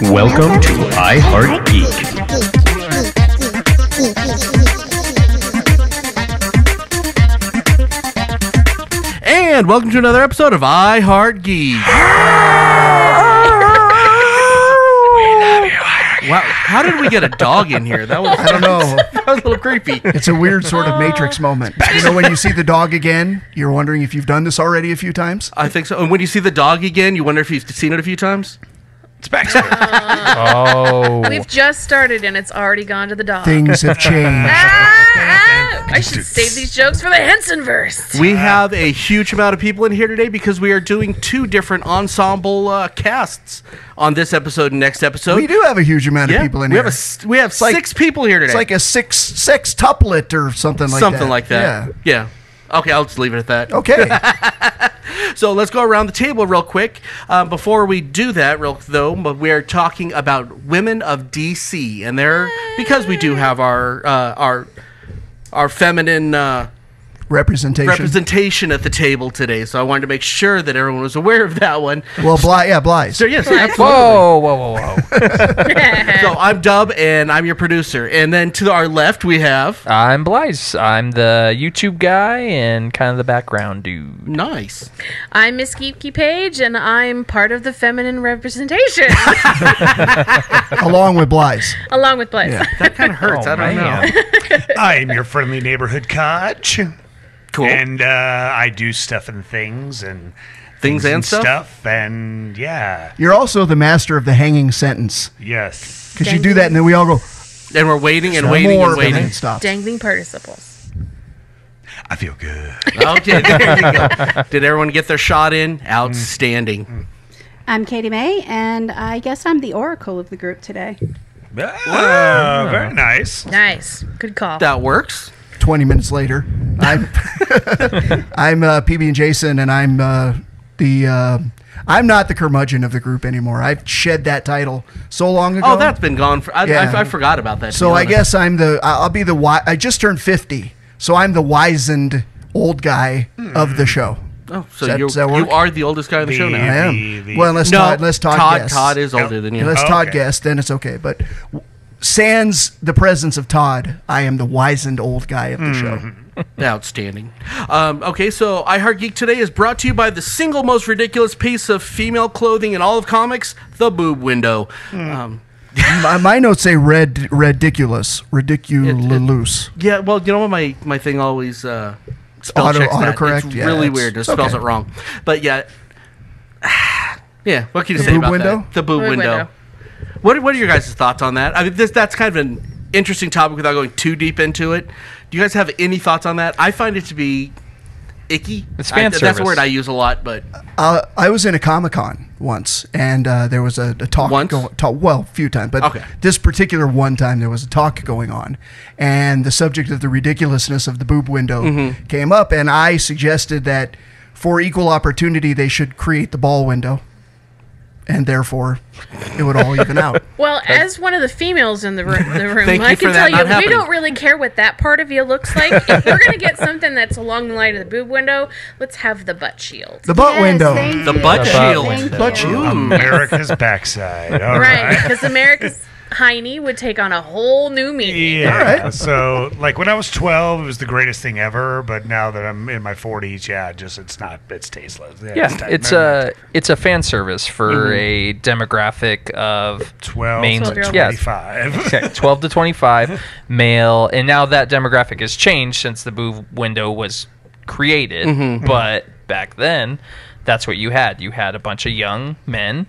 Welcome to iHeart Geek. And welcome to another episode of I Heart Geek. Wow, how did we get a dog in here? That was I don't know. that was a little creepy. It's a weird sort of Matrix moment. You know, when you see the dog again, you're wondering if you've done this already a few times. I think so. And when you see the dog again, you wonder if you've seen it a few times. It's Baxter. oh. We've just started and it's already gone to the dog. Things have changed. Ah, ah, I should save these jokes for the Hensonverse. We have a huge amount of people in here today because we are doing two different ensemble uh, casts on this episode and next episode. We do have a huge amount of Yeah, people in we here. have a s- we have like- six people here today. it's like a six sex tuplet or something like that. something like that. Yeah. Okay, I'll just leave it at that. Okay. So let's go around the table real quick. Um, before we do that, real though, but we're talking about women of DC, and they're because we do have our uh, our our feminine uh, Representation. representation at the table today. So I wanted to make sure that everyone was aware of that one. well, Bly, yeah, Blythe. So yes, absolutely. Whoa, whoa, whoa, whoa. So I'm Dub, and I'm your producer. And then to our left we have I'm Blythe. I'm the YouTube guy and kind of the background dude. nice. I'm Miss Geeky Page and I'm part of the feminine representation along with Blythe. along with Blythe. Yeah. That kind of hurts. Oh, I don't man. know. I'm your friendly neighborhood coach. Cool. And uh, I do stuff and things and Things and stuff? And yeah, You're also the master of the hanging sentence. yes. Because you do that and then we all go, and we're waiting and waiting more, and waiting. it stops. Dangling participles. I feel good. Okay, there you go. Did everyone get their shot in? Outstanding. I'm Katie May, and I guess I'm the oracle of the group today. Ah, very nice. Nice. Good call. That works. 20 minutes later. I'm I'm uh, PB and Jason, and I'm uh, the uh, I'm not the curmudgeon of the group anymore. I've shed that title so long ago. Oh, that's been gone for. I, Yeah. I, I forgot about that. so I guess I'm the I'll be the I just turned 50, so I'm the wizened old guy of the show. Oh, so that- you're, you are the oldest guy in the show now. I am. The- the- well, unless No, Todd, unless Todd, Todd, guests. Todd is No. older than you. Unless Oh, Todd okay. guessed, then it's okay. But w- sans the presence of Todd, I am the wizened old guy of the show. Outstanding. Um, okay, so I Heart Geek today is brought to you by the single most ridiculous piece of female clothing in all of comics, the boob window. Um, my, my notes say red, ridiculous, ridiculous. yeah, well, you know what? My, my thing always uh, spell Auto- checks that. autocorrect? It's Yeah, really it's- weird. It it's spells okay. it wrong. But yeah. Yeah, what can you The say boob about window? that? The boob, Boob window. window. What are, what are your guys' thoughts on that? I mean, this that's kind of an interesting topic without going too deep into it. Do you guys have any thoughts on that? I find it to be icky. It's I- fan That's a word I use a lot, but Uh, I was in a Comic Con once, and uh, there was a, a talk. Once? Go, talk, well, a few times, but Okay. this particular one time there was a talk going on, and the subject of the ridiculousness of the boob window Mm-hmm. came up, and I suggested that for equal opportunity they should create the ball window, and therefore it would all even out. Well, as one of the females in the room, the room I can tell you, we happening. don't really care what that part of you looks like. if we're going to get something that's along the line of the boob window, let's have the butt shield. The butt Yes, window. thank The you. butt shield. Thank Butt shield. America's backside. All right, right. because America's hiney would take on a whole new meaning. Yeah. right. So, like when I was 12, it was the greatest thing ever. But now that I'm in my 40s, yeah, just it's not. It's tasteless. Yeah, Yeah, time- it's a it's a fan service for mm-hmm. a demographic of 12 main- to 12-year-old. yeah, 25. okay, 12 to 25 male and now that demographic has changed since the boob window was created mm-hmm. but back then that's what you had you had a bunch of young men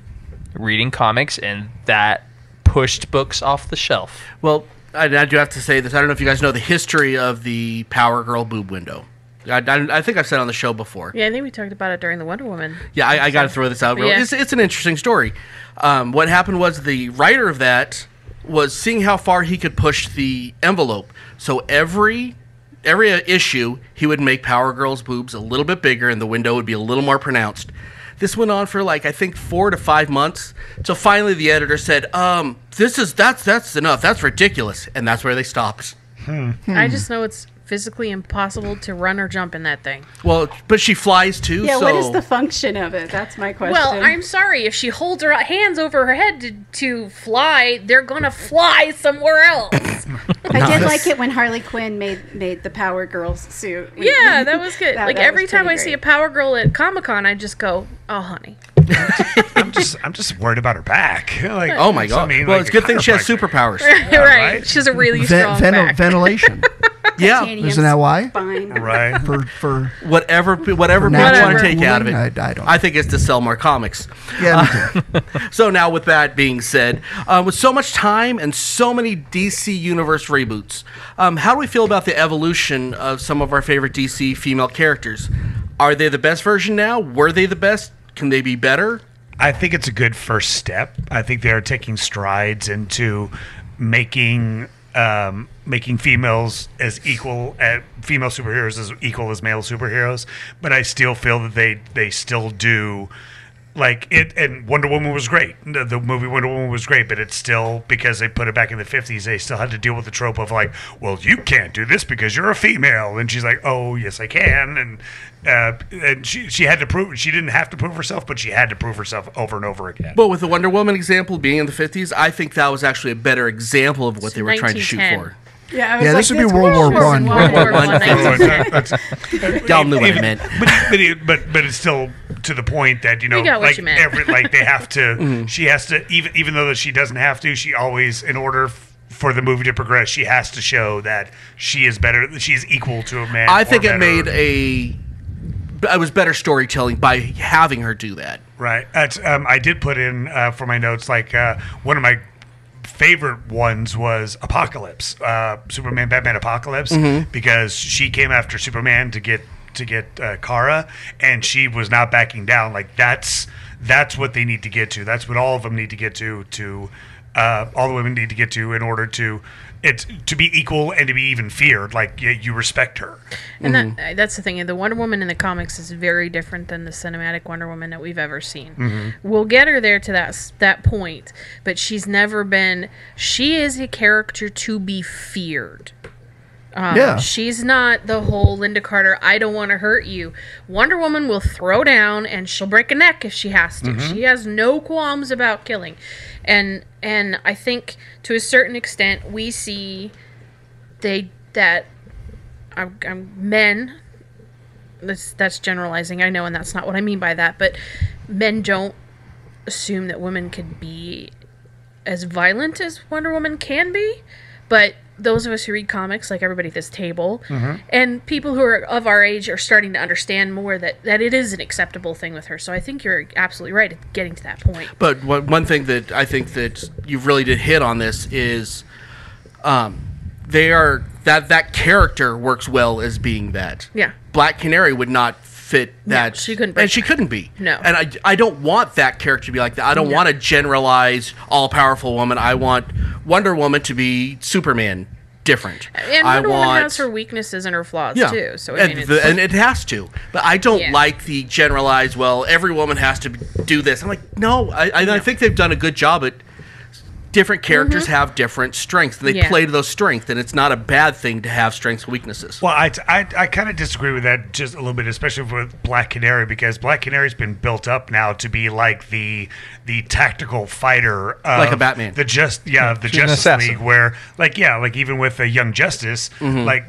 reading comics and that pushed books off the shelf well, I, I do have to say this. I don't know if you guys know the history of the Power Girl boob window. I, I, I think I've said on the show before. Yeah, I think we talked about it during the Wonder Woman. Yeah, I, I got to throw this out. Real. Yeah. It's, it's an interesting story. Um, what happened was the writer of that was seeing how far he could push the envelope. So every every issue, he would make Power Girl's boobs a little bit bigger, and the window would be a little more pronounced. This went on for like I think four to five months. So finally, the editor said, "Um, this is that's that's enough. That's ridiculous," and that's where they stopped. I just know it's physically impossible to run or jump in that thing. Well, but she flies too. Yeah, so what is the function of it? That's my question. Well, I'm sorry. If she holds her hands over her head to, to fly, they're gonna fly somewhere else. I did like it when Harley Quinn made made the Power Girls suit. yeah, that was good. That- like that every time I pretty see a. Power Girl at Comic Con, I just go, "Oh, honey." I'm just I'm just worried about her back. Like, Oh my so, I god! mean, well, like, it's a good thing she has chiropractor. superpowers. right. right. She has a really Ven- strong ven- back. ventilation. yeah, Titanium Isn't that why? Spine. Right. For for whatever whatever For people want to take out of it. I- I don't I think it's to sell more comics. yeah, me too. So now, with that being said, uh, with so much time and so many DC Universe reboots, um, how do we feel about the evolution of some of our favorite DC female characters? Are they the best version now? Were they the best? Can they be better? I think it's a good first step. I think they're taking strides into making um, making females as equal at female superheroes as equal as male superheroes. But I still feel that they they still do like it. And Wonder Woman was great. The, the movie Wonder Woman was great, but it's still because they put it back in the fifties. They still had to deal with the trope of like, well, you can't do this because you're a female, and she's like, oh yes, I can, and. Uh, and she she had to prove she didn't have to prove herself, but she had to prove herself over and over again. But with the Wonder Woman example being in the 50s, I think that was actually a better example of what they were trying to shoot for. Yeah, I was Yeah, like, this would be World War World One. World War One. One, 1910. that's- Y'all knew what I meant. But, but, it- but but it's still to the point that you know, We like you every like they have to. Mm-hmm. She has to even even though that she doesn't have to. She always in order. f- For the movie to progress, she has to show that she is better. She is equal to a man. I think it made a I was better storytelling by having her do that. Right. That's, um, I did put in uh, for my notes like uh, one of my favorite ones was Apocalypse, uh, Superman, Batman, Apocalypse, because she came after Superman to get to get uh, Kara, and she was not backing down. Like that's that's what they need to get to. That's what all of them need to get to. To uh, all the women need to get to in order to it to be equal and to be even feared. Like you, you respect her. And that, that's the thing. The Wonder Woman in the comics is very different than the cinematic Wonder Woman that we've ever seen. We'll get her there to that that point, but she's never been. She is a character to be feared. Um, Yeah. She's not the whole Lynda Carter, I don't want to hurt you. Wonder Woman will throw down and she'll break a neck if she has to. Mm-hmm. She has no qualms about killing. And and I think to a certain extent we see they that I'm, I'm men that's that's generalizing I know and that's not what I mean by that but men don't assume that women could be as violent as Wonder Woman can be but those of us who read comics like everybody at this table and people who are of our age are starting to understand more that that it is an acceptable thing with her so I think you're absolutely right at getting to that point But one, one thing that I think that you really did hit on this is, um, they are that that character works well as being that. Yeah. Black Canary would not fit that. she couldn't break and she couldn't be. No. And I, I don't want that character to be like that. I don't No. want a generalized, all powerful woman. I want Wonder Woman to be Superman different. and I Wonder Woman want, has her weaknesses and her flaws yeah, too so I and, mean it's, the- and it has to. But I don't Yeah. like the generalized. Well, every woman has to do this. I'm like, no. I, I, I think they've done a good job at. Different characters have different strengths. They Mm-hmm. Yeah. play to those strengths, and it's not a bad thing to have strengths and weaknesses. Well, I, I, I kind of disagree with that just a little bit, especially with Black Canary, because Black Canary's been built up now to be like the the tactical fighter, of Like a Batman. the just yeah, of the she's Justice. League, where like yeah, like even with a Young Justice, Mm-hmm. like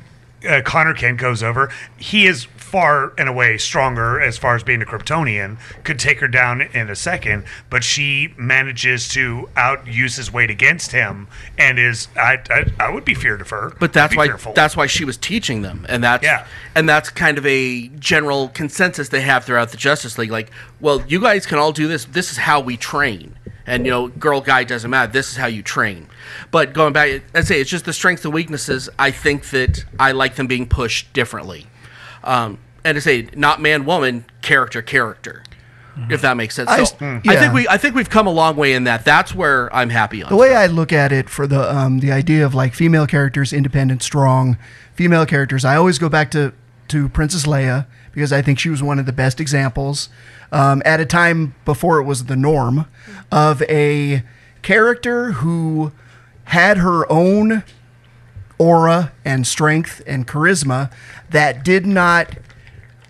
uh, Connor Kent goes over, he is far and away stronger as far as being a Kryptonian, could take her down in a second, but she manages to outuse his weight against him, and is I I, I would be feared of her, But that's why fearful. that's why she was teaching them, and that's Yeah. and that's kind of a general consensus they have throughout the Justice League. Like, well, you guys can all do this. This is how we train, and you know, girl, guy doesn't matter. This is how you train. But going back, I say it's just the strengths and weaknesses. I think that I like them being pushed differently, um, and to say not man, woman, character, character. If that makes sense. I So, s- I yeah. think we I think we've come a long way in that. That's where I'm happy on. The way I look at it for the um, the idea of like female characters, independent, strong, female characters, I always go back to to Princess Leia because I think she was one of the best examples um, at a time before it was the norm of a character who had her own aura and strength and charisma that did not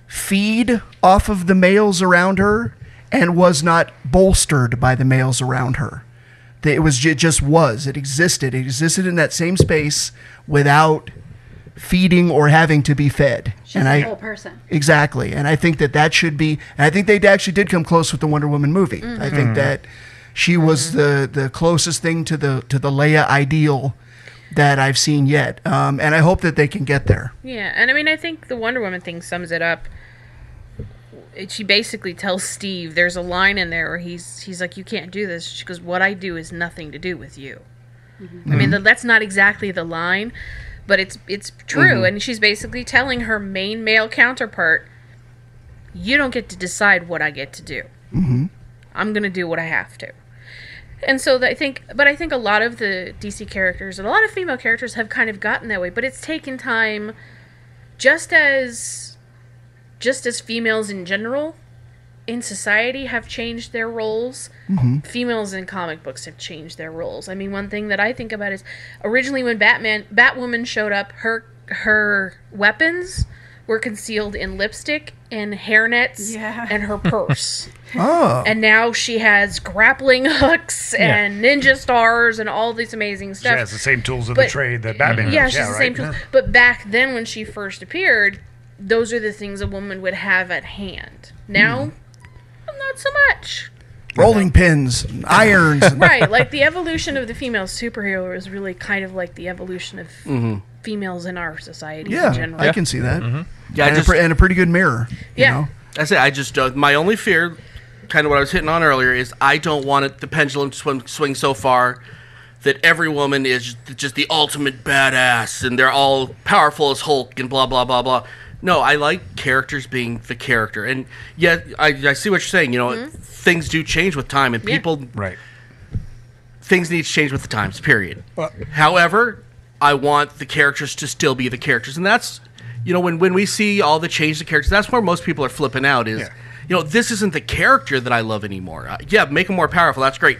feed off of the males around her and was not bolstered by the males around her. It was it just was. It existed. It existed in that same space without feeding or having to be fed. She's and a I whole person. Exactly. And I think that that should be, and I think they actually did come close with the Wonder Woman movie. I think mm-hmm. that she was mm-hmm. the, the closest thing to the, to the Leia ideal that I've seen yet. Um, and I hope that they can get there. Yeah, and I mean, I think the Wonder Woman thing sums it up. It, she basically tells Steve, there's a line in there where he's he's like, "You can't do this." She goes, "What I do is nothing to do with you." I mean, th- that's not exactly the line, but it's it's true, and she's basically telling her main male counterpart, "You don't get to decide what I get to do. Mm-hmm. I'm gonna do what I have to." And so I think, but I think a lot of the DC characters and a lot of female characters have kind of gotten that way. But it's taken time, just as, just as females in general, in society have changed their roles. Mm-hmm. Females in comic books have changed their roles. I mean, one thing that I think about is originally when Batman, Batwoman showed up, her her weapons were concealed in lipstick and hairnets Yeah. and her purse Oh. and now she has grappling hooks and ninja stars and all these amazing stuff. She has the same tools of But- the trade that Batman yeah, has. she's the same right? tools. But back then, when she first appeared, those are the things a woman would have at hand. Now, hmm. not so much. Rolling pins, irons. Right, like the evolution of the female superhero is really kind of like the evolution of mm-hmm. Females in our society in Yeah, general. I can see that. Mm-hmm. Yeah, and, just, a, pre- and a pretty good mirror. you Yeah. know? I say I just don't. My only fear, kind of what I was hitting on earlier, is I don't want it the pendulum to swing, swing so far that every woman is just the ultimate badass and they're all powerful as Hulk and blah blah blah blah. No, I like characters being the character, and yeah, I, I see what you're saying. You know, mm-hmm. things do change with time, and Yeah. people Right. things need to change with the times. Period. However, I want the characters to still be the characters, and that's you know when when we see all the change to characters, that's where most people are flipping out. Is Yeah. you know this isn't the character that I love anymore. Uh, yeah, make them more powerful. That's great.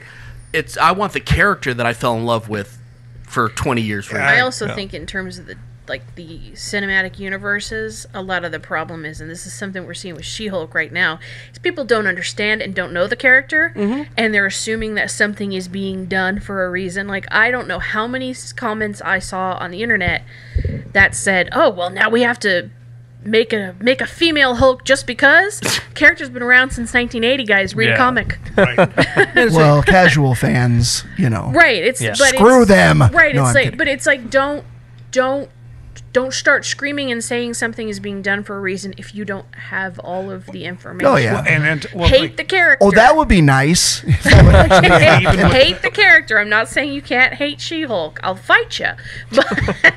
It's I want the character that I fell in love with for 20 years. From I now. also think in terms of the like the cinematic universes, a lot of the problem is, and this is something we're seeing with She-Hulk right now, is people don't understand and don't know the character, mm-hmm. and they're assuming that something is being done for a reason. Like I don't know how many comments I saw on the internet that said, "Oh, well, now we have to." Make a make a female Hulk just because character's been around since 1980. Guys, read a comic. Right. Well, casual fans, you know. Right. It's Yeah. but Screw it's, them. Right. No, it's I'm like, kidding. but it's like don't don't don't start screaming and saying something is being done for a reason if you don't have all of the information. Oh, yeah. and and well, Hate like, the character. Oh, that would be nice. If that would actually even hate the character. I'm not saying you can't hate She-Hulk. I'll fight you.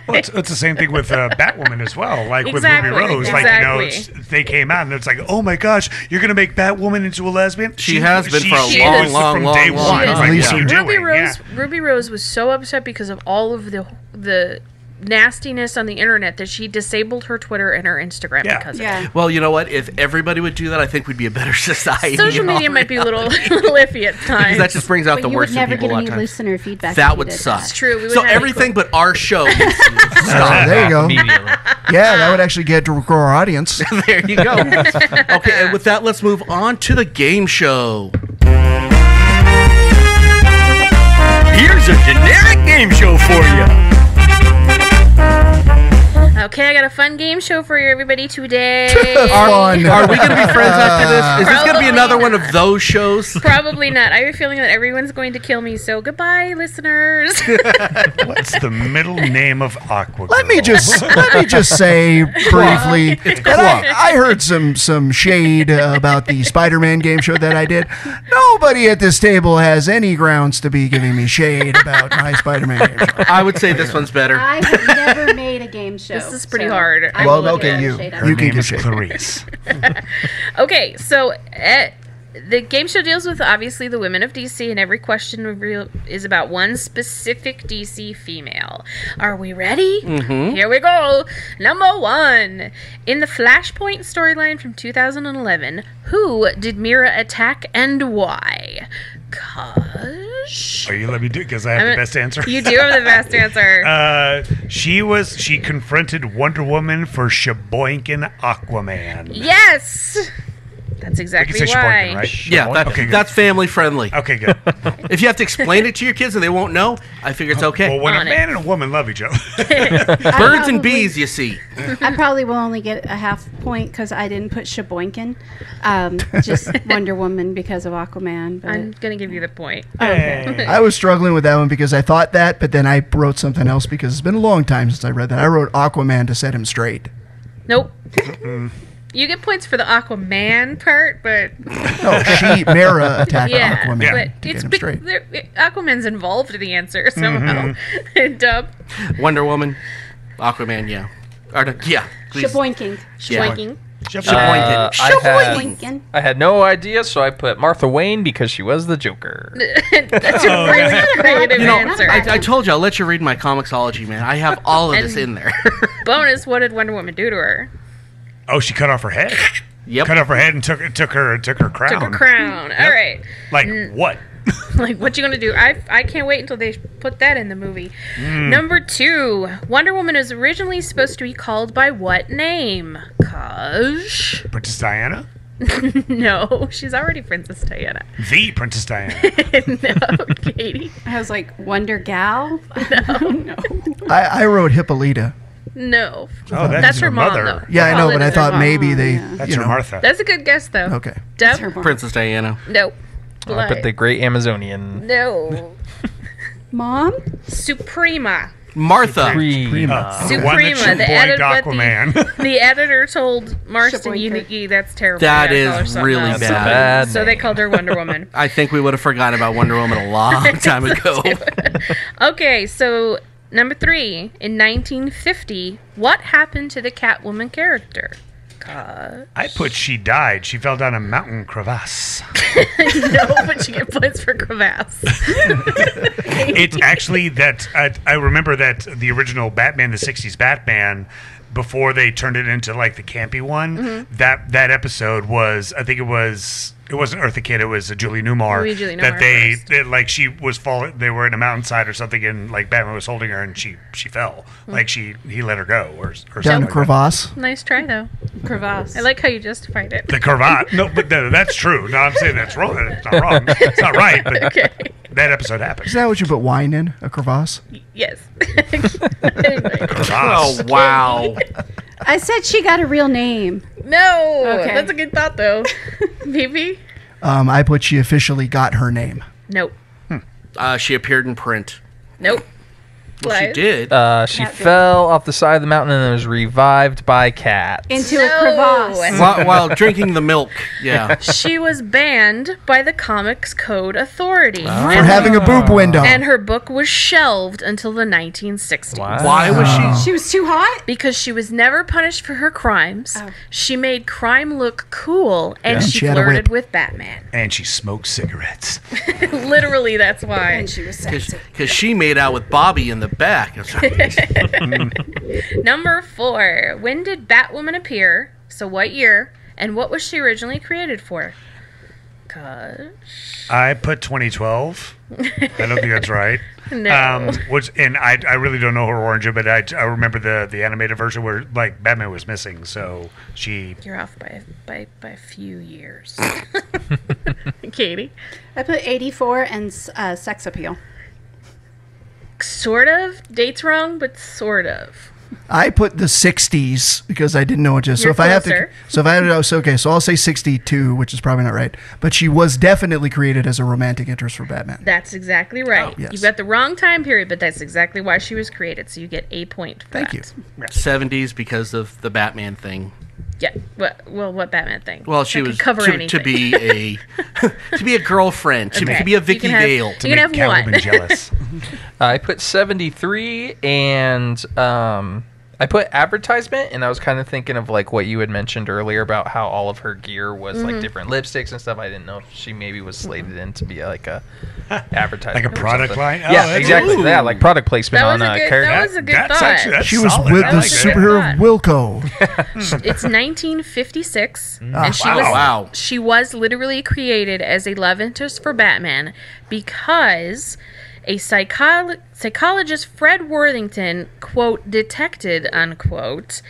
Well, it's, it's the same thing with uh, Batwoman as well. Like Exactly, with Ruby Rose, like you know, it's, they came out and it's like, oh my gosh, you're gonna make Batwoman into a lesbian. She has been for a she long, is long, from long, day long one. time. Like, Lisa. what are you Ruby doing? Rose, Yeah. Ruby Rose was so upset because of all of the the nastiness on the internet that she disabled her Twitter and her Instagram Yeah. because of Yeah. Well, you know what? If everybody would do that, I think we'd be a better society. Social media might be a little, reality. little iffy at Because times. that just brings out But the you worst would never in people get a lot any of times. listener feedback. That would suck. that. It's true. We would So have- everything but our show. needs stop. there you go. Yeah, that would uh, actually get to grow our audience. there you go. Okay, and with that, let's move on to the game show. Here's a generic game show for you. Okay, I got a fun game show for you, everybody, today. Fun. Are we going to be friends after this? Is this going to be another one of those shows? Probably not. I have a feeling that everyone's going to kill me, so goodbye, listeners. What's the middle name of Aqua? Let me just let me just say briefly that I, I heard some some shade uh, about the Spider-Man game show that I did. Nobody at this table has any grounds to be giving me shade about my Spider-Man game show. I would say this one's better. I have never made a game show. This is pretty so hard. I Well, okay, you. Her. You can name give is shade. Clarice. okay, so uh, the game show deals with obviously the women of DC, and every question reveal- is about one specific DC female. Are we ready? Mm-hmm. Here we go. Number one. In the Flashpoint storyline from 2011, who did Mera attack and why? Cause. Are you let me do it because I have I'm the best answer? you do have the best answer. Uh, she was she confronted Wonder Woman for Sheboygan Aquaman. yes, that's I exactly can say why. Sheboygan, right? Yeah, that, Okay, good. that's family friendly. Okay, good. If you have to explain it to your kids and they won't know, I figure it's okay. Well, when a On it. man and a woman love each other, Birds probably- and bees, you see. I probably will only get a half point because I didn't put Sheboygan. Um, just Wonder Woman because of Aquaman. But I'm gonna give you the point. Hey. I was struggling with that one because I thought that, but then I wrote something else because it's been a long time since I read that. I wrote Aquaman to set him straight. Nope. You get points for the Aquaman part, but No, she Mera attacked yeah, Aquaman but to it's get him bec- straight. Aquaman's involved in the answer somehow. Mm-hmm. Dub, Wonder Woman, Aquaman, yeah. Or, yeah. please. Sheboygan. Yeah. Schwanking. Sheboygan. Uh, I, had, I had no idea, so I put Martha Wayne because she was the Joker. That's a Oh, really yeah. creative You know, answer. I, I told you I'll let you read my comiXology, man. I have all of this in there. Bonus: What did Wonder Woman do to her? Oh, she cut off her head. yep. Cut off her head and took took her took her crown. Took her crown. All right. Like what? like what you gonna do i i can't wait until they put that in the movie hmm. number two wonder woman is originally supposed to be called by what name cause Princess Diana, no she's already princess diana the Princess Diana. no katie I was like Wonder Gal. No, no. I, I wrote Hippolyta. No Oh, that's, that's her her mom mother. though Yeah, I know, but I thought mom. maybe they, yeah. That's you her know. Martha. that's a good guess though Okay. That's her Deb? Princess Diana. no I put the Great Amazonian. no Mom? suprema Martha. Prima. Uh, the Suprema, the Sheboygan editor, Aquaman. the, the editor told Marston Sheboygan. Uniki that's terrible. That We gotta call is her something really else." That's bad. bad So they called her Wonder Woman. I think we would have forgotten about Wonder Woman a long time ago. Okay, so number three, in 1950, what happened to the Catwoman character? Uh, I put she died. She fell down a mountain crevasse. no, but you get points for crevasse. it's actually that I, I remember that the original Batman, the '60s Batman, before they turned it into like the campy one. Mm-hmm. That that episode was, I think it was. It wasn't Eartha Kitt. It was Julie Newmar. Louis Julie that they, they- like she was falling. They were in a mountainside or something, and like Batman was holding her, and she she fell. Hmm. Like she he let her go, or, or Down something. like that. crevasse. nice try, though. Crevasse. I like how you justified it. The cravat. No, but no, that's true. No, I'm saying that's wrong. It's not wrong. It's not right. But Okay. that episode happened. Is that what you put wine in? A crevasse? Yes. Crevasse. Oh, wow. I said she got a real name. no, Okay. that's a good thought, though. Maybe. Um, I put she officially got her name. Nope. Uh, she appeared in print. Nope. Well, she did. Uh, she Cat did. fell off the side of the mountain and was revived by cats. Into No. a crevasse. while, while drinking the milk. Yeah. She was banned by the Comics Code Authority. For And, having a boob window. and her book was shelved until the 1960s. Wow. Why was she? She was too hot? Because she was never punished for her crimes. Oh. She made crime look cool and Yeah. she, She flirted with Batman. And she smoked cigarettes. Literally, that's why. And she was sexy. Because she made out with Bobby in the back. Number four. When did Batwoman appear? So, what year? And what was she originally created for? Cause I put 2012. I don't think that's right. No. Um, which and I, I really don't know her origin, but I, I remember the the animated version where like Batman was missing, so she you're off by by by a few years. Katie. I put 84 and uh, sex appeal. Sort of. Date's wrong, but sort of. I put the 60s because I didn't know what to. So You're if I have to, closer. so if I had to, so okay, so I'll say 62, which is probably not right. But she was definitely created as a romantic interest for Batman. That's exactly right. Oh, yes. You got the wrong time period, but that's exactly why she was created. So you get a point. For Thank that. you. 70s because of the Batman thing. Yeah. What, well, what Batman thing? Well, she That was cover to, to be a to be a girlfriend, to, Okay. to be a You Vicki can have- Vale. You to can make have one. Catwoman jealous. I put 73 and um, I put advertisement, and I was kind of thinking of like what you had mentioned earlier about how all of her gear was Mm-hmm. like different lipsticks and stuff. I didn't know if she maybe was slated in to be like a advertisement, Like a product line? Oh, yeah, exactly. Ooh. Yeah, like product placement That on was a good- character. that was a good that's thought. actually that's She was solid. with I the like that. superhero Wilco. It's 1956, Ah. and she Wow. was Wow. she was literally created as a love interest for Batman because a psycholo- psychologist Fred Worthington quote detected unquote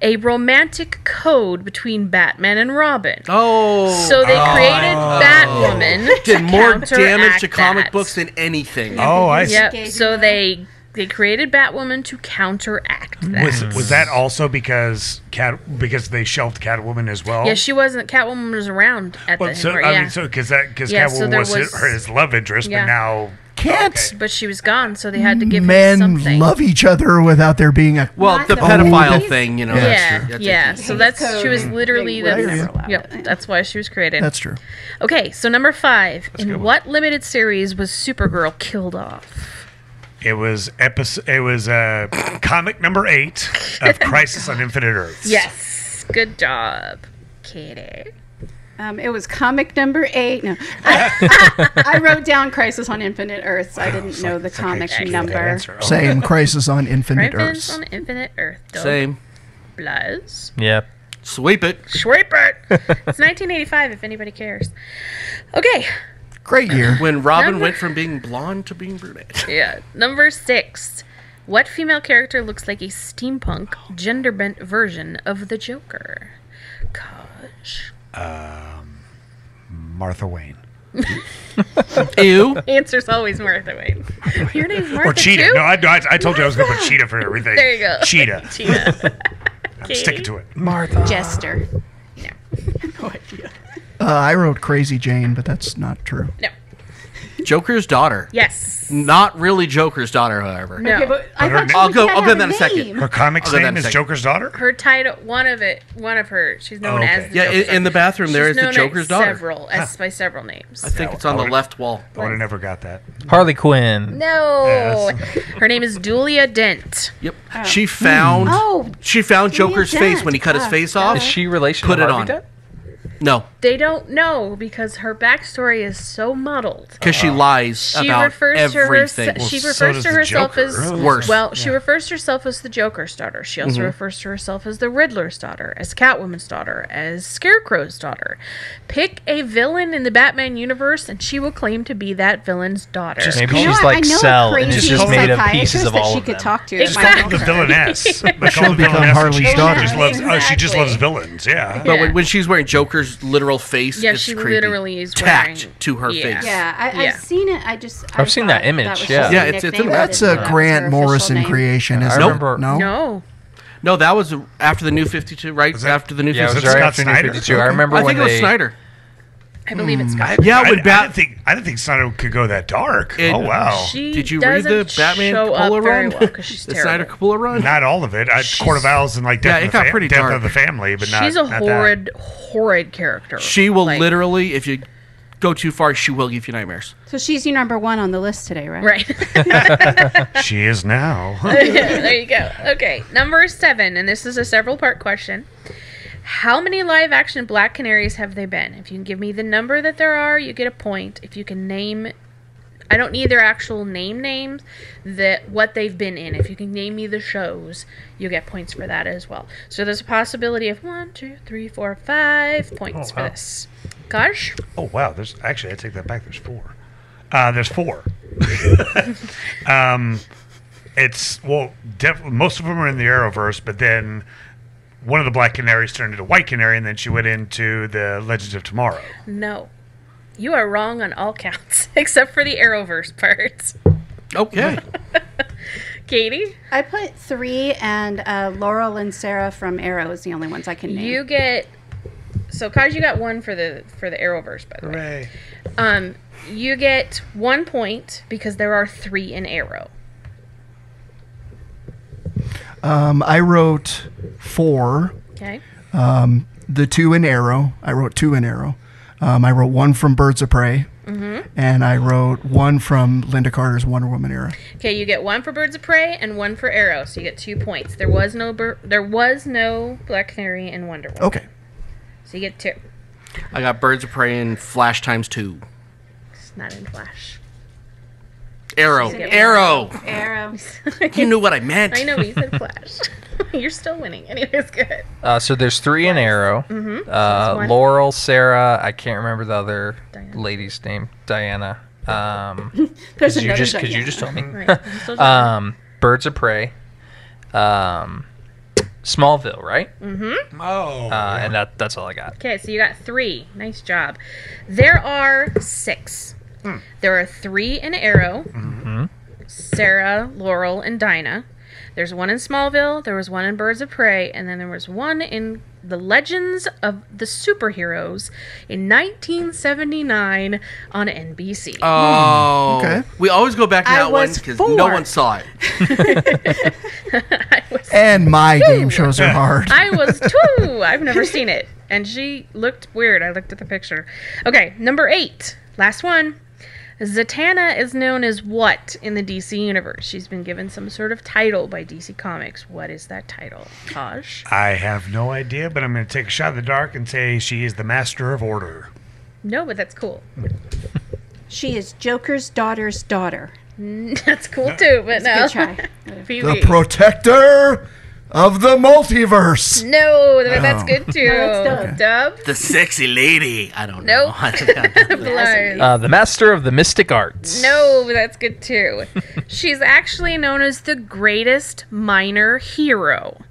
a romantic code between Batman and Robin. Oh, So they oh. created Batwoman did to more damage to comic that. books than anything. Oh, I see. Yep. Gave So they they created Batwoman to counteract that. Was, was that also because cat because they shelved Catwoman as well? Yeah, she wasn't. Catwoman was around at Well, the so yeah. I mean, so because that because Yeah, Catwoman there was, was- her his love interest, Yeah. but now Can't but she was gone, so they had to give him men something. love each other without there being a well, Not the the pedophile movies. thing, you know. Yeah, yeah, that's true. yeah. So that's she was literally They the would never yep. That's why she was created. That's true. okay. So number five. a good in one. what limited series was Supergirl killed off? it was episode. It was uh, comic number eight of Crisis on Infinite Earths. Yes. Good job, Katie. Um, it was comic number eight. No, I, I wrote down Crisis on Infinite Earths. I didn't know the comic That number. answer. Same Crisis on Infinite Reference Earths. on Infinite Earth. Dope. Same. Bluz. Yeah. Sweep it. Sweep it. it's 1985. If anybody cares. Okay. Great year. When Robin Number- went from being blonde to being brunette. Yeah. Number six. What female character looks like a steampunk, gender bent version of the Joker? Gosh. Martha Wayne Ew. Answer's always Martha Wayne. Your name's Martha or Cheetah. too? No, I, I, I told you I was going to put Cheetah for everything. There you go. Cheetah. Cheetah. I'm sticking to it. Martha. Jester. No. no idea. Uh, I wrote Crazy Jane, but that's not true. No. Joker's daughter. Yes. Not really Joker's daughter, however. No. Okay, but I her thought name- I'll go- I'll go a that in a second. Her comic's I'll go name is second. Joker's daughter. Her title, one of it, one of her, she's known Oh, as okay. the Yeah, in, Joker. in the bathroom there She's is the known Joker's as daughter. Several, as by several names. I think it's on the left wall. I would have never got that. Harley Quinn. No, Yes. her name is Duela Dent. Yep. She found Oh, she found Duela Joker's Dent. face when he cut his Ah, face off. Is she related Put to it Harvey on. Dent? No, They don't know because her backstory is so muddled. because she uh-huh. lies She about refers everything. to herself. she refers does to herself Joker. as Worse. Well, she refers to herself as the Joker's daughter. She also mm-hmm. refers to herself as the Riddler's daughter, as Catwoman's daughter, as Scarecrow's daughter. Pick a villain in the Batman universe, and she will claim to be that villain's daughter. Just Maybe You she's what? I like know a Cell, and it's crazy just made of psychiatrist pieces of that all she of could them. talk to. Exactly. The villainess. They She'll become Harley's and she daughter. Loves, oh, she just loves villains. Yeah. But when, when she's wearing Joker's literal face, Yeah, it's she creepy. literally is tacked wearing- to her Yeah. face. Yeah, I, Yeah. I've seen it. I just I I've seen that image, was yeah. Yeah, it's- it's nickname. That's a know that was Grant Morrison name. creation, isn't it? No. no, No, that was after the New Fifty Two, right? that- after the New Yeah, it was it Two. right Scott after New Snyder? 52. I remember I when think it was they. Snyder. I believe it's hmm. Scott. Yeah, I, when I Bat- didn't think I didn't think Snyder could go that dark. Oh, it- oh wow. She Did you read the Batman show up very run? well because she's the Snyder terrible. Run. Not all of it. I, Court of Owls and like Death, Yeah, of, it the got fa- pretty Death dark. of the Family, but not. She's a not that. horrid, horrid character. She will Like- literally, if you go too far, she will give you nightmares. So she's your number one on the list today, right? Right. She is now. there you go. Okay, number seven, and this is a several part question. How many live action Black Canaries have they been? If you can give me the number that there are, you get a point. If you can name, I don't need their actual name names, that what they've been in. If you can name me the shows, you get points for that as well. So there's a possibility of one, two, three, four, five points Oh, for wow. this. Gosh, oh wow. There's actually I take that back. There's four. Uh, there's four. um, it's well, def- most of them are in the Arrowverse, but then one of the Black Canaries turned into White Canary, and then she went into the Legends of Tomorrow. no. You are wrong on all counts, except for the Arrowverse part. Okay. Katie? I put three, and uh, Laurel and Sara from Arrow is the only ones I can name. You get so Kaj, you got one for the for the Arrowverse, by the way. Hooray! Um, you get one point because there are three in Arrow. Um, I wrote four. Okay. The two in Arrow. I wrote two in Arrow. Um, I wrote one from Birds of Prey. and I wrote one from Lynda Carter's Wonder Woman era. Okay, you get one for Birds of Prey and one for Arrow, so you get two points. There was no bir- there was no Black Canary in Wonder Woman, Okay. so you get two. I got Birds of Prey and Flash times two. It's not in Flash. Arrow. Arrow. Arrow. You knew what I meant. I know, but you said Flash. You're still winning. Anyways, good. Uh, so there's three in Arrow. Mm-hmm. Uh, one. Laurel, Sara. I can't remember the other Diana. lady's name. Diana. Um, There's you another just because you just told me. Right. Um, Birds of Prey. Um, Smallville, right? Mm-hmm. Oh. Uh, and that that's all I got. Okay, so you got three. Nice job. There are six. There are three in Arrow mm-hmm. Sara, Laurel, and Dinah. There's one in Smallville, there was one in Birds of Prey, and then there was one in The Legends of the Superheroes in 1979 on NBC. Oh. Hmm. Okay. We always go back to that one because no one saw it. And my game shows are hard. I was two. I've never seen it. And she looked weird. I looked at the picture. Okay, number eight. Last one. Zatanna is known as what in the DC universe? She's been given some sort of title by DC Comics. What is that title? Taj? I have no idea, but I'm going to take a shot in the dark and say she is the master of order. No, but that's cool. She is Joker's daughter's daughter. That's cool too, but no. Good try. The protector of the multiverse. no, th- that's good too. No, that's Dub. The sexy lady. I don't Nope. know. Blind. Uh, the Master of the Mystic Arts. No, that's good too. She's actually known as the greatest minor hero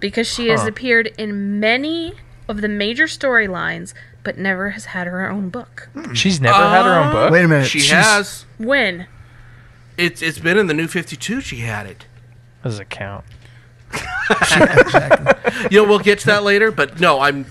because she has appeared in many of the major storylines, but never has had her own book. She's never had her own book. Wait a minute. she she's- has. When? It's it's been in the new 52. She had it. Does it count? You know, we'll get to that later. But no, I'm.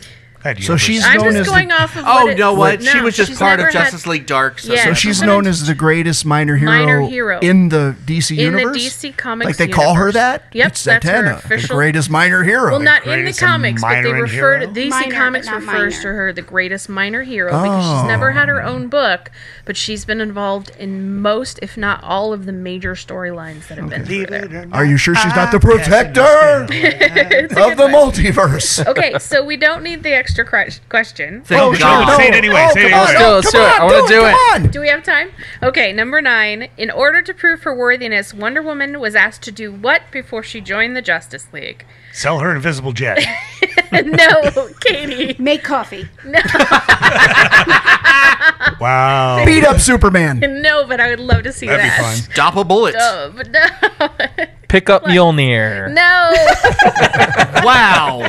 That So she's I'm known just as the- going off of. Oh, what it- no, what? she was just she's part of never had- Justice League Dark. So, Yeah. So she's she's known as the greatest minor hero, Minor hero. in the DC in the universe. DC Comics. like they call her universe. that. Yep, it's that's her Zatanna, the official. greatest minor hero. Well, not in the greatest comics, but they minor refer to hero? DC Minor, Comics not refers minor. to her the greatest minor hero because she's oh. never had her Oh. own book, but she's been involved in most, if not all, of the major storylines that have been through there. Are you sure she's not the ah, I guess it protector of the multiverse? Okay, so we don't need the extra cru- question. Thank Oh, God. sure, no. Say it oh, oh, anyway, Oh, say it come on, anyway. no, Let's do come it, on, I wanna do it. Come. Do we have time? Okay, number nine. In order to prove her worthiness, Wonder Woman was asked to do what before she joined the Justice League? Sell her invisible jet. no, Katie. Make coffee. No. wow. Beat up Superman. No, but I would love to see That'd be that. fun. Stop a bullet. Oh, but no. Pick up Mjolnir. no. Wow.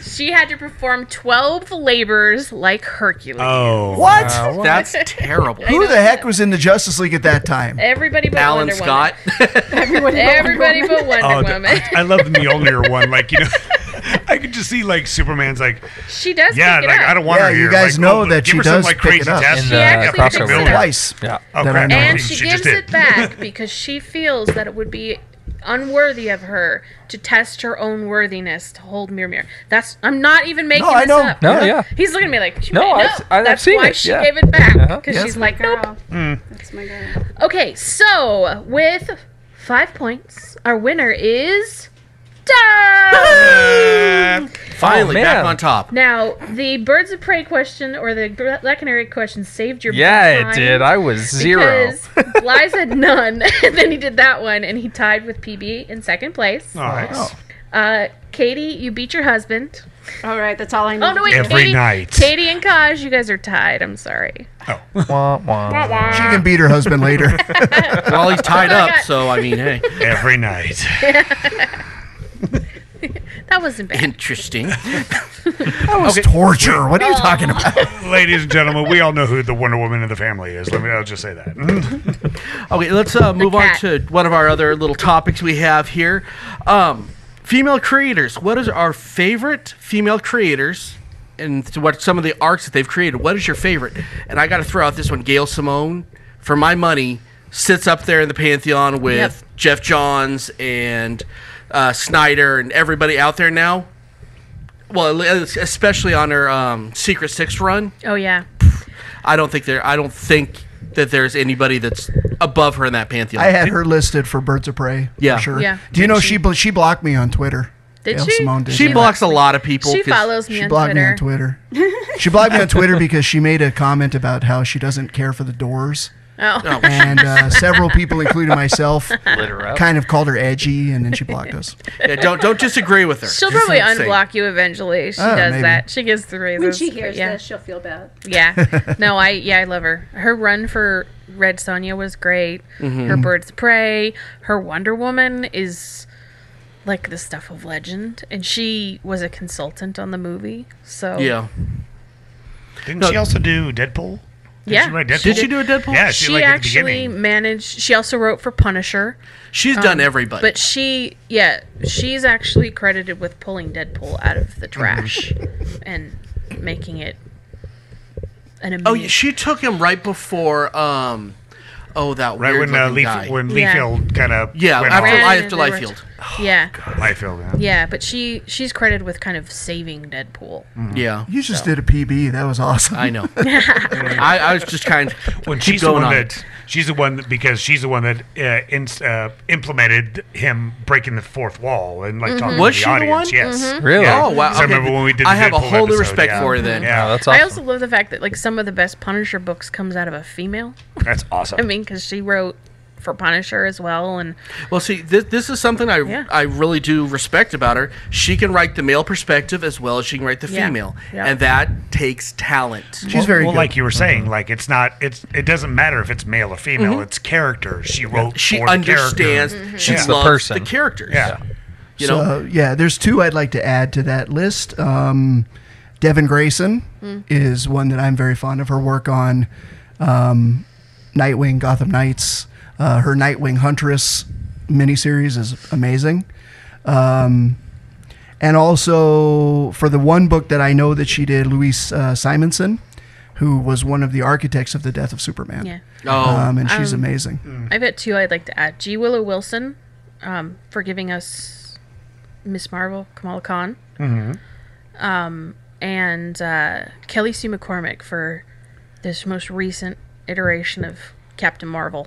she had to perform 12 labors like Hercules. Oh. What? That's terrible. Who the heck was in the Justice League at that time? Everybody but Alan Wonder Scott. Woman. Everybody, Everybody but Wonder Oh, th- Woman. I love the Mjolnir one. Like, you know, I could just see, like, Superman's like, she does yeah, pick it like, up. I don't want Yeah, her you here. guys Like, know oh, that she her some, does like, pick crazy it up. test. In She the actually crossover. picks it up. Twice. Yeah. That I crap. know. And She she gives it back because she feels that it would be unworthy of her to test her own worthiness to hold Mjolnir. That's I'm not even making No, I this know. up. No, yeah. He's looking at me like, No, might I've- know. I've That's seen why it, she yeah. gave it back Uh-huh. because Yes. she's like, nope. girl. That's my girl. Okay, so with five points, our winner is Doug. Finally, Oh, back on top. now, the birds of prey question or the Black Canary question saved your Yeah, behind it did. I was zero. Because Bly's had none, and then he did that one, and he tied with PB in second place. All right. Uh, Katie, you beat your husband. All right, that's all I need. Oh no, wait, Every Katie, night. Katie and Kaj, you guys are tied. I'm sorry. Wah, wah. She can beat her husband later. Well, he's tied I up, got- so I mean, hey, Every night. That wasn't bad. interesting. That was torture. What are you talking about? Ladies and gentlemen, we all know who the Wonder Woman in the family is. Let me I'll just say that. Okay, let's uh, move on cat. to one of our other little topics we have here. Um, female creators. What is our favorite female creators? And to what some of the arts that they've created. What is your favorite? And I got to throw out this one. Gail Simone, for my money, sits up there in the pantheon with Yep. Geoff Johns and uh, Snyder and everybody out there now. Well, especially on her um, Secret Six run. Oh yeah. I don't think there. I don't think that there's anybody that's above her in that pantheon. I had her listed for Birds of Prey. Yeah. for sure. Yeah. Do you know she she- she blocked me on Twitter? Did Gail she? Simone did. she yeah. blocks a lot of people. She follows me She on blocked Twitter. me on Twitter. she blocked me on Twitter because she made a comment about how she doesn't care for the Doors, Oh. Oh, and uh, several people, including myself, Lit her up. kind of called her edgy, and then she blocked us. yeah, don't don't disagree with her. She'll probably unblock you eventually. She Oh, does maybe. that. She gives the raises. When she hears yeah. this, she'll feel bad. Yeah. No, I yeah, I love her. Her run for Red Sonja was great. Mm-hmm. Her Birds of Prey, her Wonder Woman is like the stuff of legend, and she was a consultant on the movie. So Yeah. Didn't No. she also do Deadpool? Did Yeah, she write Deadpool? Did she do a Deadpool? Yeah, she, she like at the actually managed. She also wrote for Punisher, She's done everybody. but she yeah, she's actually credited with pulling Deadpool out of the trash and making it an amazing. oh, yeah, she took him right before. um Oh, that Right weird when uh, looking Leaf, guy. when Yeah. Kind of yeah, went after, off. Ran I- and after they were- Liefeld. yeah. Liefeld, yeah. Yeah, but she she's credited with kind of saving Deadpool. Yeah, You just did a PB. That was awesome. I know. I, I was just kind of when keep she's the one on that she's the one that, because she's the one that uh, in, uh, implemented him breaking the fourth wall and like talking Was to she the the audience. one? Yes. Really? Yeah. Oh wow! 'Cause I remember when we did. The I have a whole new episode, respect yeah. for her then. Yeah, Oh, that's awesome. I also love the fact that like some of the best Punisher books comes out of a female. that's awesome. I mean, because she wrote for Punisher as well, and Well, see, this, this is something I Yeah. I really do respect about her. She can write the male perspective as well as she can write the Yeah. female, Yeah. and that takes talent. She's well, very well, good. like you were saying, like it's not. It's it doesn't matter if it's male or female. It's character. She wrote. Mm-hmm. She for the understands. character. She It's the loves person. the characters. Yeah. You so, know. yeah, there's two I'd like to add to that list. Um, Devin Grayson is one that I'm very fond of. Her work on um, Nightwing, Gotham Knights, uh, her Nightwing Huntress miniseries is amazing. Um, and also for the one book that I know that she did, Louise uh, Simonson, who was one of the architects of the death of Superman. yeah. Oh, Um, and she's Um, amazing. I've got two I'd like to add. G. Willow Wilson, um, for giving us Miss Marvel, Kamala Khan. Um, and uh, Kelly Sue McCormick for this most recent iteration of Captain Marvel.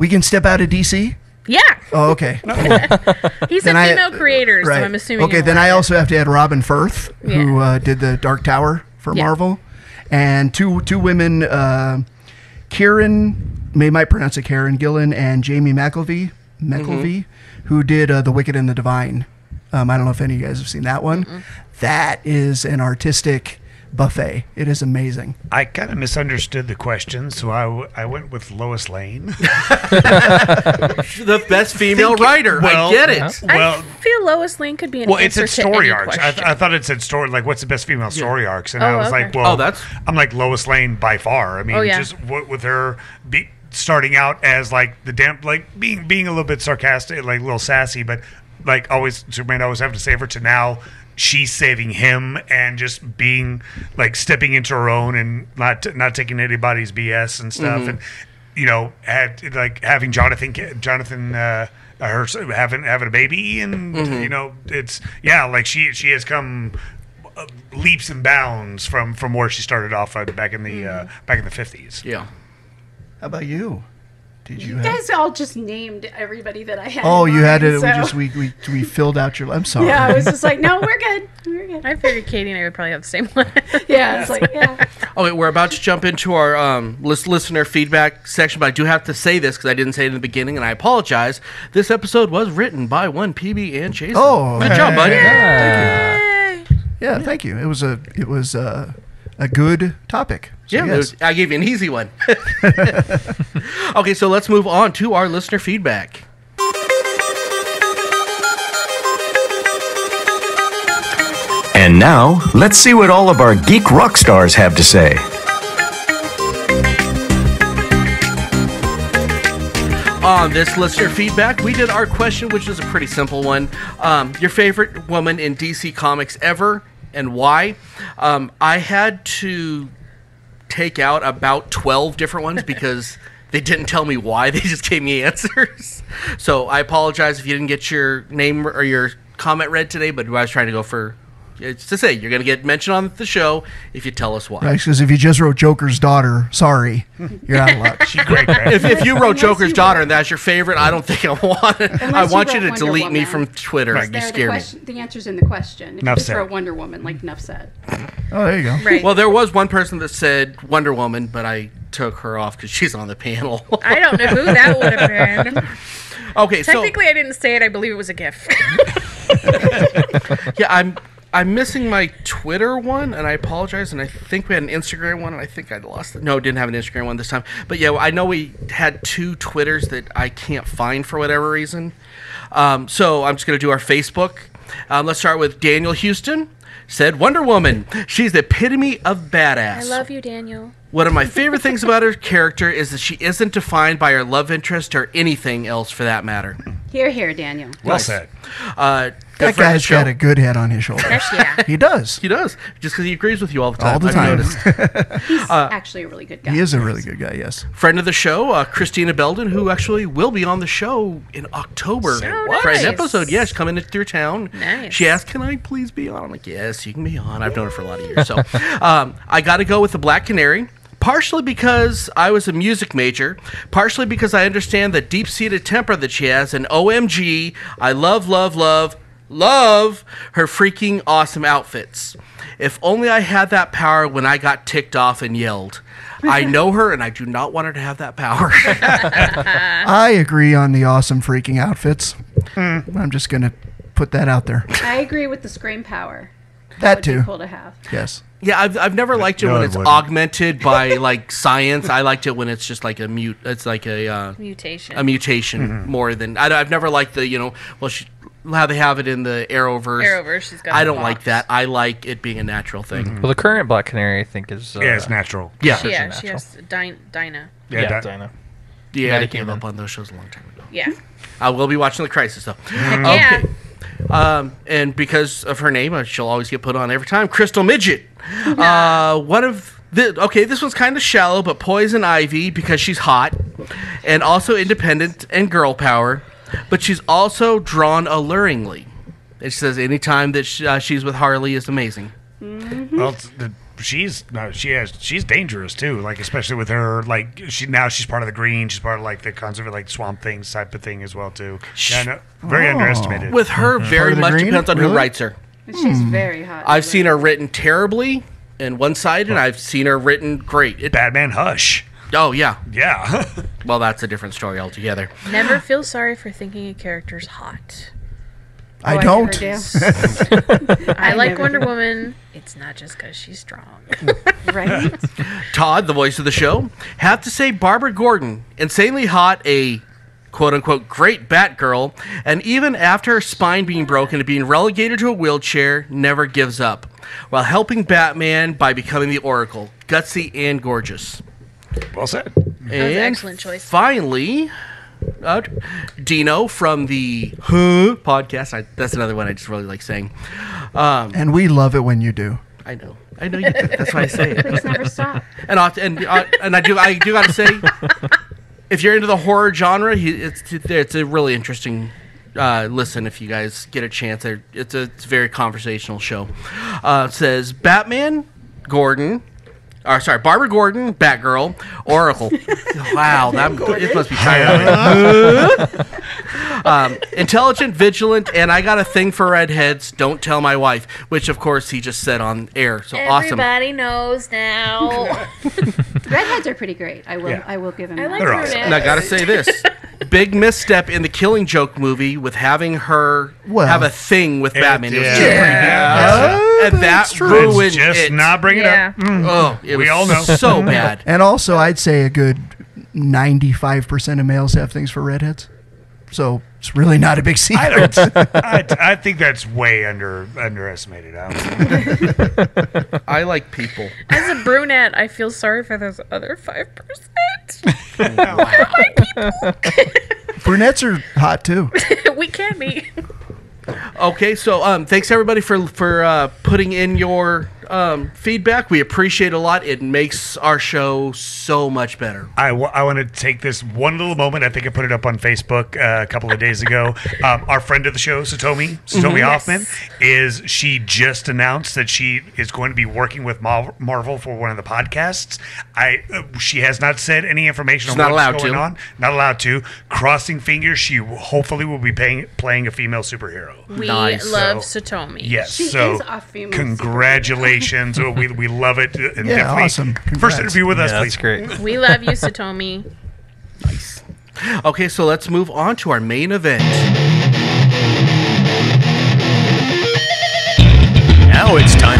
We can step out of DC. Yeah, Oh, okay. he said Then I- female creators, so I'm assuming. Okay, you'll then like I it. also have to add Robin Furth, who Yeah. uh, did the Dark Tower for Yeah. Marvel, and two two women, uh, Kieron, may might pronounce it Karen Gillan, and Jamie McKelvie, McKelvie, who did uh, The Wicked and the Divine. Um, I don't know if any of you guys have seen that one. That is an artistic buffet. It is amazing. I kind of misunderstood the question, so I, w- I went with Lois Lane. the best female writer. well, I get it. Uh-huh. well, I feel Lois Lane could be an well, it answer said story any arcs. I, th- I thought it said story, like what's the best female story arcs, and oh, I Oh, was okay. like, well, Oh, that's- I'm like Lois Lane by far. I mean, Oh, yeah. just what with her be, starting out as like the damn, like being being a little bit sarcastic, like a little sassy, but like always Superman always having to save her to now. She's saving him and just being like stepping into her own and not not taking anybody's BS and stuff and you know had like having Jonathan Jonathan uh, her having having a baby and you know it's yeah like she she has come uh, leaps and bounds from from where she started off uh, back in the uh, back in the fifties. Yeah. How about you? Did you You have? guys all just named everybody that I had. Oh, in you had mind, it. so- We just we, we we filled out your. I'm sorry. Yeah, I was just like, no, we're good. We're good. I figured Katie and I would probably have the same one. Yeah, it's like, yeah. Okay, we're about to jump into our um, list listener feedback section, but I do have to say this because I didn't say it in the beginning, and I apologize. This episode was written by one PB and Chase. Oh, good job, buddy. Yay! Yeah, thank you. It was a it was a, a good topic. So, Yeah, yes. I gave you an easy one. okay, so let's move on to our listener feedback. And now, let's see what all of our geek rock stars have to say. On this listener feedback, we did our question, which was a pretty simple one. Um, your favorite woman in DC Comics ever and why? Um, I had to take out about 12 different ones because they didn't tell me why. They just gave me answers. So I apologize if you didn't get your name or your comment read today, but I was trying to go for It's to say you're going to get mentioned on the show if you tell us why. Right? Because if you just wrote Joker's daughter, sorry, you're out of luck. She's great. great. If, if you wrote Unless Joker's you daughter wrote- and that's your favorite, I don't think I want it. I Unless you want you wrote to Wonder delete me Woman. from Twitter. There, You the, scare me. question, the answer's in the question. If Enough you just said. wrote Wonder Woman, like Nuff said. Oh, there you go. Right. Well, there was one person that said Wonder Woman, but I took her off because she's on the panel. I don't know who that would have been. okay, so Technically, I didn't say it. I believe it was a GIF. yeah, I'm I'm missing my Twitter one, and I apologize. And I think we had an Instagram one, and I think I lost it. No, didn't have an Instagram one this time. But yeah, I know we had two Twitters that I can't find for whatever reason. Um, so I'm just gonna do our Facebook. Um, let's start with Daniel Houston. Said Wonder Woman. She's the epitome of badass. I love you, Daniel. One of my favorite things about her character is that she isn't defined by her love interest or anything else for that matter. Here, here, Daniel. well said. Uh, That good friend of the guy's got a good head on his shoulders. Yeah. He does. He does, just because he agrees with you all the time. All the I've time. noticed. He's actually a really good guy. He is a really good guy, yes. Friend of the show, uh, Christina Belden, who actually will be on the show in October Oh, for an nice. episode. Yeah, she's coming in through town. Nice. She asked, "Can I please be on?" I'm like, "Yes, you can be on." I've known her for a lot of years, so um, I got to go with the Black Canary. Partially because I was a music major, partially because I understand the deep seated temper that she has, and OMG, I love, love, love, love her freaking awesome outfits. If only I had that power when I got ticked off and yelled. I know her, and I do not want her to have that power. I agree on the awesome freaking outfits. I'm just going to put that out there. I agree with the scream power. That Would be too. cool to have. Yes. Yeah, I've, I've never liked it No, when it's wouldn't. augmented by like science. I liked it when it's just like a mute. It's like a uh, Mutation. a mutation more than I, have never liked the you know well she, how they have it in the Arrowverse. Arrowverse, she's got I don't like that. I like it being a natural thing. Well, the current Black Canary, I think, is uh, Yeah, it's natural. Yeah, yeah, yeah. she has Din- Dinah. Yeah, Yeah, that- Dinah. I gave Medicated. up on those shows a long time ago. Yeah. I will be watching the Crisis though. Yeah. Um, and because of her name, uh, she'll always get put on every time. Crystal Midget. Uh, one of the okay, this one's kind of shallow, but Poison Ivy because she's hot, and also independent and girl power, but she's also drawn alluringly. It says anytime that sh uh, she's with Harley is amazing. Well, the, she's no, she has she's dangerous too. Like especially with her, like she now she's part of the green. She's part of like the conserv like swamp things type of thing as well too. Yeah, no, very Oh. underestimated. With her, Part very much green? depends on who writes her. And she's very hot. I've seen her written terribly in one side, and I've seen her written great. It, Batman Hush. Oh yeah, Yeah, well that's a different story altogether. Never feel sorry for thinking a character's hot. I Oh, don't. never do. I, like never Wonder do. Woman. It's not just because she's strong. right? Todd, the voice of the show, have to say Barbara Gordon, insanely hot, a quote unquote great Batgirl, and even after her spine being broken and being relegated to a wheelchair, never gives up, while helping Batman by becoming the Oracle. Gutsy and gorgeous. Well said. and an excellent choice. Finally, uh, Dino from the Huh podcast. I, that's another one I just really like saying. Um, And we love it when you do. I know. I know you do. That's why I say it. Please never stop. and I- and uh, and I do I do got to say, if you're into the horror genre, he, it's it's a really interesting uh, listen if you guys get a chance. They're- It's a, it's a very conversational show. Uh, it says Batman, Gordon. Or sorry, Barbara Gordon, Batgirl, Oracle. wow, that it must be tired. um, intelligent, vigilant, and I got a thing for redheads. Don't tell my wife, which of course he just said on air. So awesome. Everybody knows now. Redheads are pretty great. I will. Yeah. I will give him I that. like They're awesome. And I gotta say this: big misstep in the Killing Joke movie with having her Well- have a thing with Batman. It was yeah. too Yeah. and that that's ruined Let's just it. not bring yeah. it up. Oh, it We all know. so bad. And also, I'd say a good 95% of males have things for redheads. So it's really not a big secret. I don't. I, I think that's way under underestimated. I I like people. As a brunette, I feel sorry for those other 5%. Brunettes are hot too. we can be. Okay, so um, thanks everybody for for uh, putting in your um, feedback. We appreciate it a lot. It makes our show so much better. I want to take this one little moment. I think I put it up on Facebook uh, a couple of days ago. Um, our friend of the show, Satomi, Satomi Hoffman, is she just announced that she is going to be working with Mar- Marvel for one of the podcasts. I uh, she has not said any information She's on not what's allowed going to. on. Not allowed to. Crossing fingers, she hopefully will be paying, playing a female superhero. We Nice. love So- Satomi. Yes, She so is a female congratulations. Oh, we, we love it. And Yeah, definitely- awesome. First interview with us, Yeah, please. great. We love you, Satomi. Nice. Okay, so let's move on to our main event. Now it's time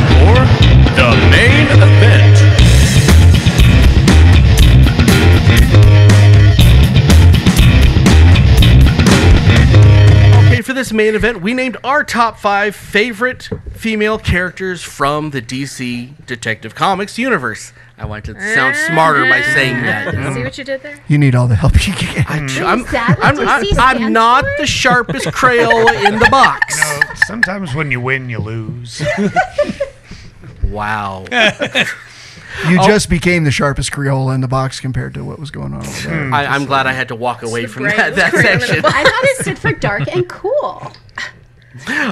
this main event, we named our top five favorite female characters from the DC Detective Comics universe. I wanted to sound smarter by saying ah. that. you know? See mm. what you did there? You need all the help you can get. I, am Is that I'm, I'm, I'm not the sharpest Crayola in the box. No, sometimes when you win, you lose. Wow. You oh. just became the sharpest Crayola in the box compared to what was going on over there. Hmm. I, I'm glad I had to walk away from that, that Crayola in the section. I thought it stood for dark and cool.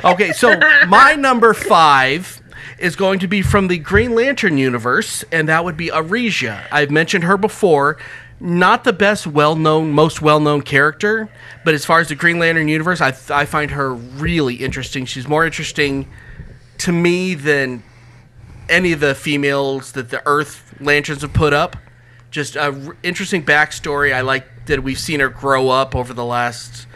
Okay, so my number five is going to be from the Green Lantern universe, and that would be Arisia. I've mentioned her before. Not the best well-known, most well-known character, but as far as the Green Lantern universe, I, I find her really interesting. She's more interesting to me than any of the females that the Earth Lanterns have put up. Just a r- interesting backstory. I like that we've seen her grow up over the last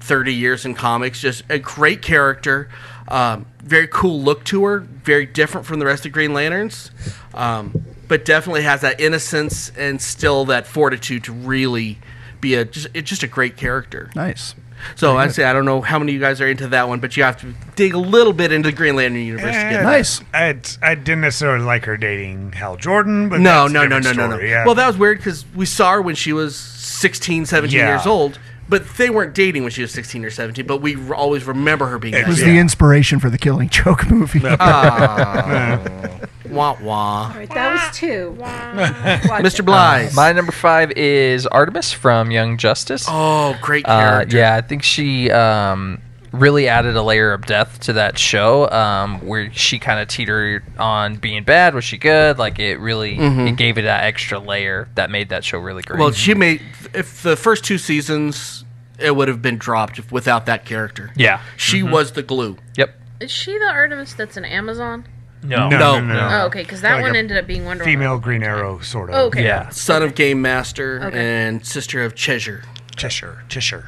30 years in comics. Just a great character. Um, very cool look to her. Very different from the rest of Green Lanterns. Um, but definitely has that innocence and still that fortitude to really be a just, it's just a great character. Nice. So I'd say I don't know how many of you guys are into that one, but you have to dig a little bit into the Green Lantern universe to get eh, that. Nice. I, I didn't necessarily like her dating Hal Jordan, but No, that's a no, no, no, different no, no. story, yeah. Well, that was weird because we saw her when she was 16, 17 Yeah. years old, but they weren't dating when she was 16 or 17, but we r- always remember her being It that was young. the inspiration for the Killing Joke movie. Ah. Wah wah. All right, that was two. Mr. Blythe. My number five is Artemis from Young Justice. oh, great Uh, character. yeah, I think she um, really added a layer of depth to that show, um, where she kind of teetered on being bad. Was she good? Like it really, it gave it that extra layer that made that show really great. Mm-hmm. Well, she made, if the first two seasons, it would have been dropped if, without that character. yeah. She was the glue. Yep. Is she the Artemis that's an Amazon? No. no, No. no, no, Oh, okay, because that Like one a ended up being Wonder female Woman. Green Arrow, sort of. Oh, okay. Yeah. Son of Game Master Okay. and sister of Cheshire. Cheshire, Cheshire.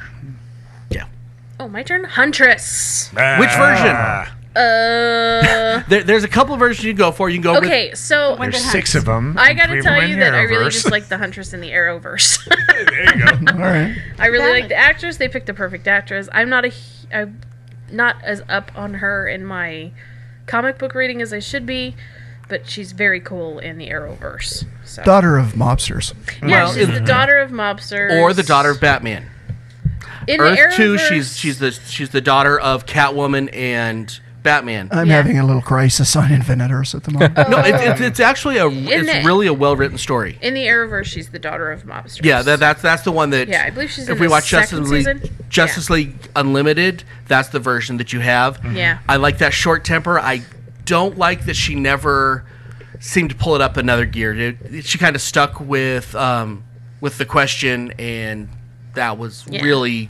Yeah. Oh, my turn. Huntress. Which version? Ah, Uh. There, there's a couple versions you can go for. You can go Okay, so There's Hunt. six of them. I gotta tell you the that I really just like the Huntress in the Arrowverse. there you go. All right. I really Valid. like the actress. They picked the perfect actress. I'm not a, hu- I'm not as up on her in my comic book reading as I should be, but she's very cool in the Arrowverse. So Daughter of mobsters. yeah, Well, she's the mm-hmm. daughter of mobsters, or the daughter of Batman. in Earth the Two, Arrowverse- she's she's the she's the daughter of Catwoman and Batman. I'm Yeah. having a little crisis on Infinite Earths at the moment. no, it, it's it's actually a it's the- really a well written story. in the Arrowverse. She's the daughter of mobsters. Yeah, that, that's that's the one that. Yeah, I believe she's If in we the watch Justice League, season. Justice Yeah. League Unlimited, that's the version that you have. Yeah. I like that short temper. I don't like that she never seemed to pull it up another gear. It- it- she kind of stuck with um, with the question, and that was Yeah. really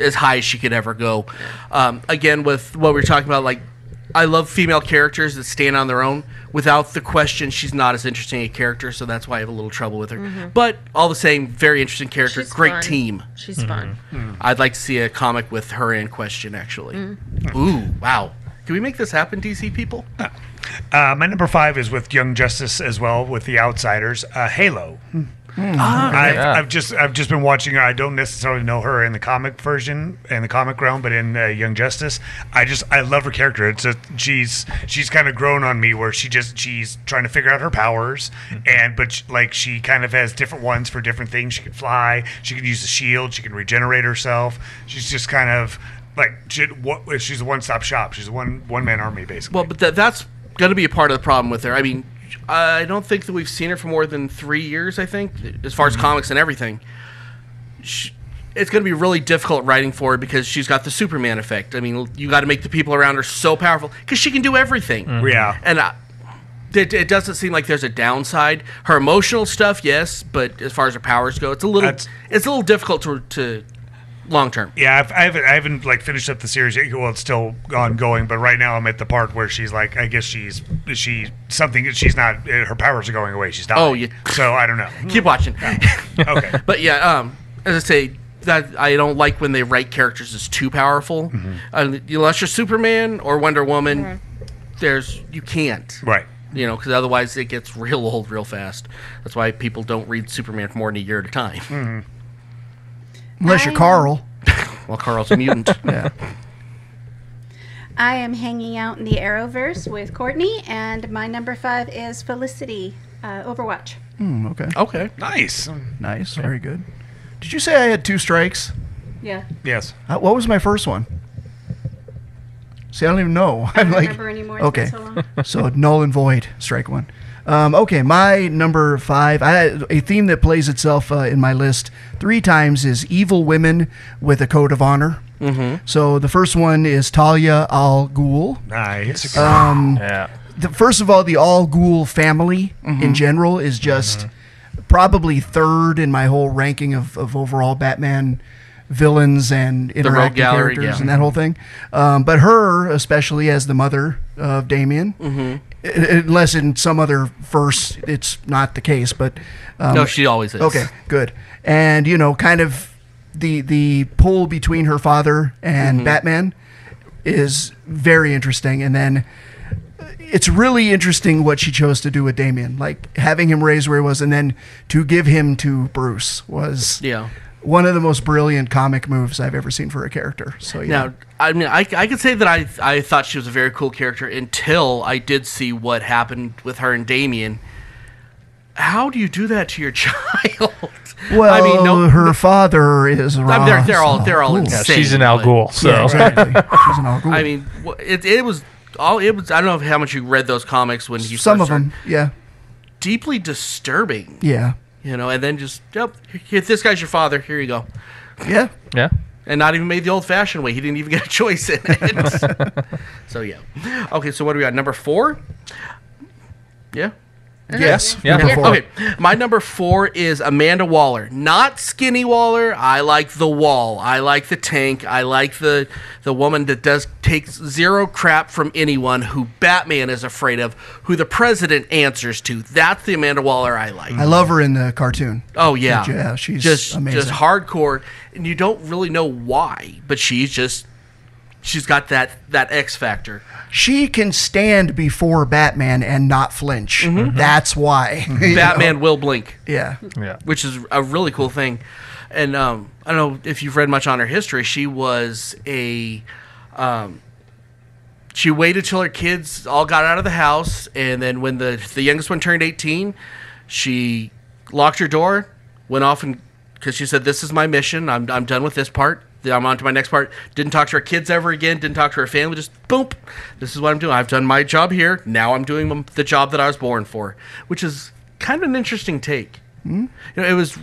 as high as she could ever go. Um, again, with what we were talking about, like I love female characters that stand on their own. Without the question, she's not as interesting a character, so that's why I have a little trouble with her. But all the same, very interesting character, Mm-hmm. She's great fun. team. She's fun. I'd like to see a comic with her in question, actually. Mm. Ooh, wow. Can we make this happen, DC people? Uh, my number five is with Young Justice as well, with the Outsiders. Uh, Halo. I've, Yeah. I've just I've just been watching her. I don't necessarily know her in the comic version in the comic realm, but in uh, Young Justice, I just I love her character. It's a, she's she's kind of grown on me where she just she's trying to figure out her powers, and but sh- like she kind of has different ones for different things. She can fly. She can use the shield. She can regenerate herself. She's just kind of like she, what, she's a one stop shop. She's a one one man army basically. Well, but that, that's going to be a part of the problem with her. I mean, I don't think that we've seen her for more than three years. I think, as far as mm-hmm. comics and everything, she, it's going to be really difficult writing for her because she's got the Superman effect. I mean, you got to make the people around her so powerful because she can do everything. Mm-hmm. Yeah. And I, it, it doesn't seem like there's a downside. Her emotional stuff, yes, but as far as her powers go, it's a little That's- it's a little difficult to to long term. Yeah, I've, I haven't, I haven't like finished up the series. yet. Well, it's still ongoing, but right now I'm at the part where she's like, I guess she's she something. She's not. uh, Her powers are going away. She's dying. Oh, yeah. So I don't know. Keep watching. Okay. But yeah, um, as I say, that I don't like when they write characters as too powerful. Uh, unless you're Superman or Wonder Woman, there's you can't. Right. You know, because otherwise it gets real old real fast. That's why people don't read Superman for more than a year at a time. Unless you're I- Carl. Well, Carl's a mutant. Yeah. I am hanging out in the Arrowverse with Courtney, and my number five is Felicity, uh, Overwatch. Hmm, okay. okay. Nice. Nice. Very good. Did you say I had two strikes? Yeah. Yes. Uh, what was my first one? See, I don't even know. I I'm don't like, remember anymore. It's okay. been so long. so null and void, strike one. Um, okay, my number five, I, a theme that plays itself uh, in my list three times is evil women with a code of honor. Mm-hmm. So the first one is Talia al Ghul. Nice. Um, Yeah. the, first of all, the Al Ghul family Mm-hmm. in general is just probably third in my whole ranking of, of overall Batman villains and rogue interactive gallery, characters yeah. and that whole thing. Um, but her, especially as the mother of Damian, Mm-hmm. i- unless in some other verse it's not the case, but um, No, she always is. Okay, good. And you know, kind of the the pull between her father and Mm-hmm. Batman is very interesting. And then it's really interesting what she chose to do with Damian, like having him raised where he was, and then to give him to Bruce was Yeah. One of the most brilliant comic moves I've ever seen for a character. So yeah, Now, I mean, I, I could say that I I thought she was a very cool character until I did see what happened with her and Damian. How do you do that to your child? well, I mean, no, her father is. I mean, they're, they're all they're all al Ghul. Yeah, insane. she's an Al but- Ghul, so Yeah, exactly. She's an Al Ghul. I mean, it, it was all it was. I don't know how much you read those comics when you some first of them, yeah, deeply disturbing. yeah, You know, and then just yep, here, this guy's your father. Here you go, yeah. yeah. and not even made the old-fashioned way. He didn't even get a choice in it. so yeah, okay. So what do we got? Number four. Yeah. Yes. Yeah. Number four. Okay, my number four is Amanda Waller. Not skinny Waller. I like the wall. I like the tank. I like the the woman that does takes zero crap from anyone. Who Batman is afraid of. Who the president answers to. That's the Amanda Waller I like. I love her in the cartoon. Oh yeah, Yeah, she's just amazing. just hardcore, and you don't really know why, but she's just she's got that that X factor. She can stand before Batman and not flinch. Mm-hmm. That's why. You know? Batman will blink. Yeah. Yeah. which is a really cool thing. And um, I don't know if you've read much on her history. She was a. Um, she waited till her kids all got out of the house, and then when the the youngest one turned eighteen, she locked her door, went off and because she said, "This is my mission. I'm I'm done with this part. Then I'm on to my next part." Didn't talk to her kids ever again. Didn't talk to her family. Just boom. This is what I'm doing. I've done my job here. Now I'm doing the job that I was born for, which is kind of an interesting take. Hmm? You know, it was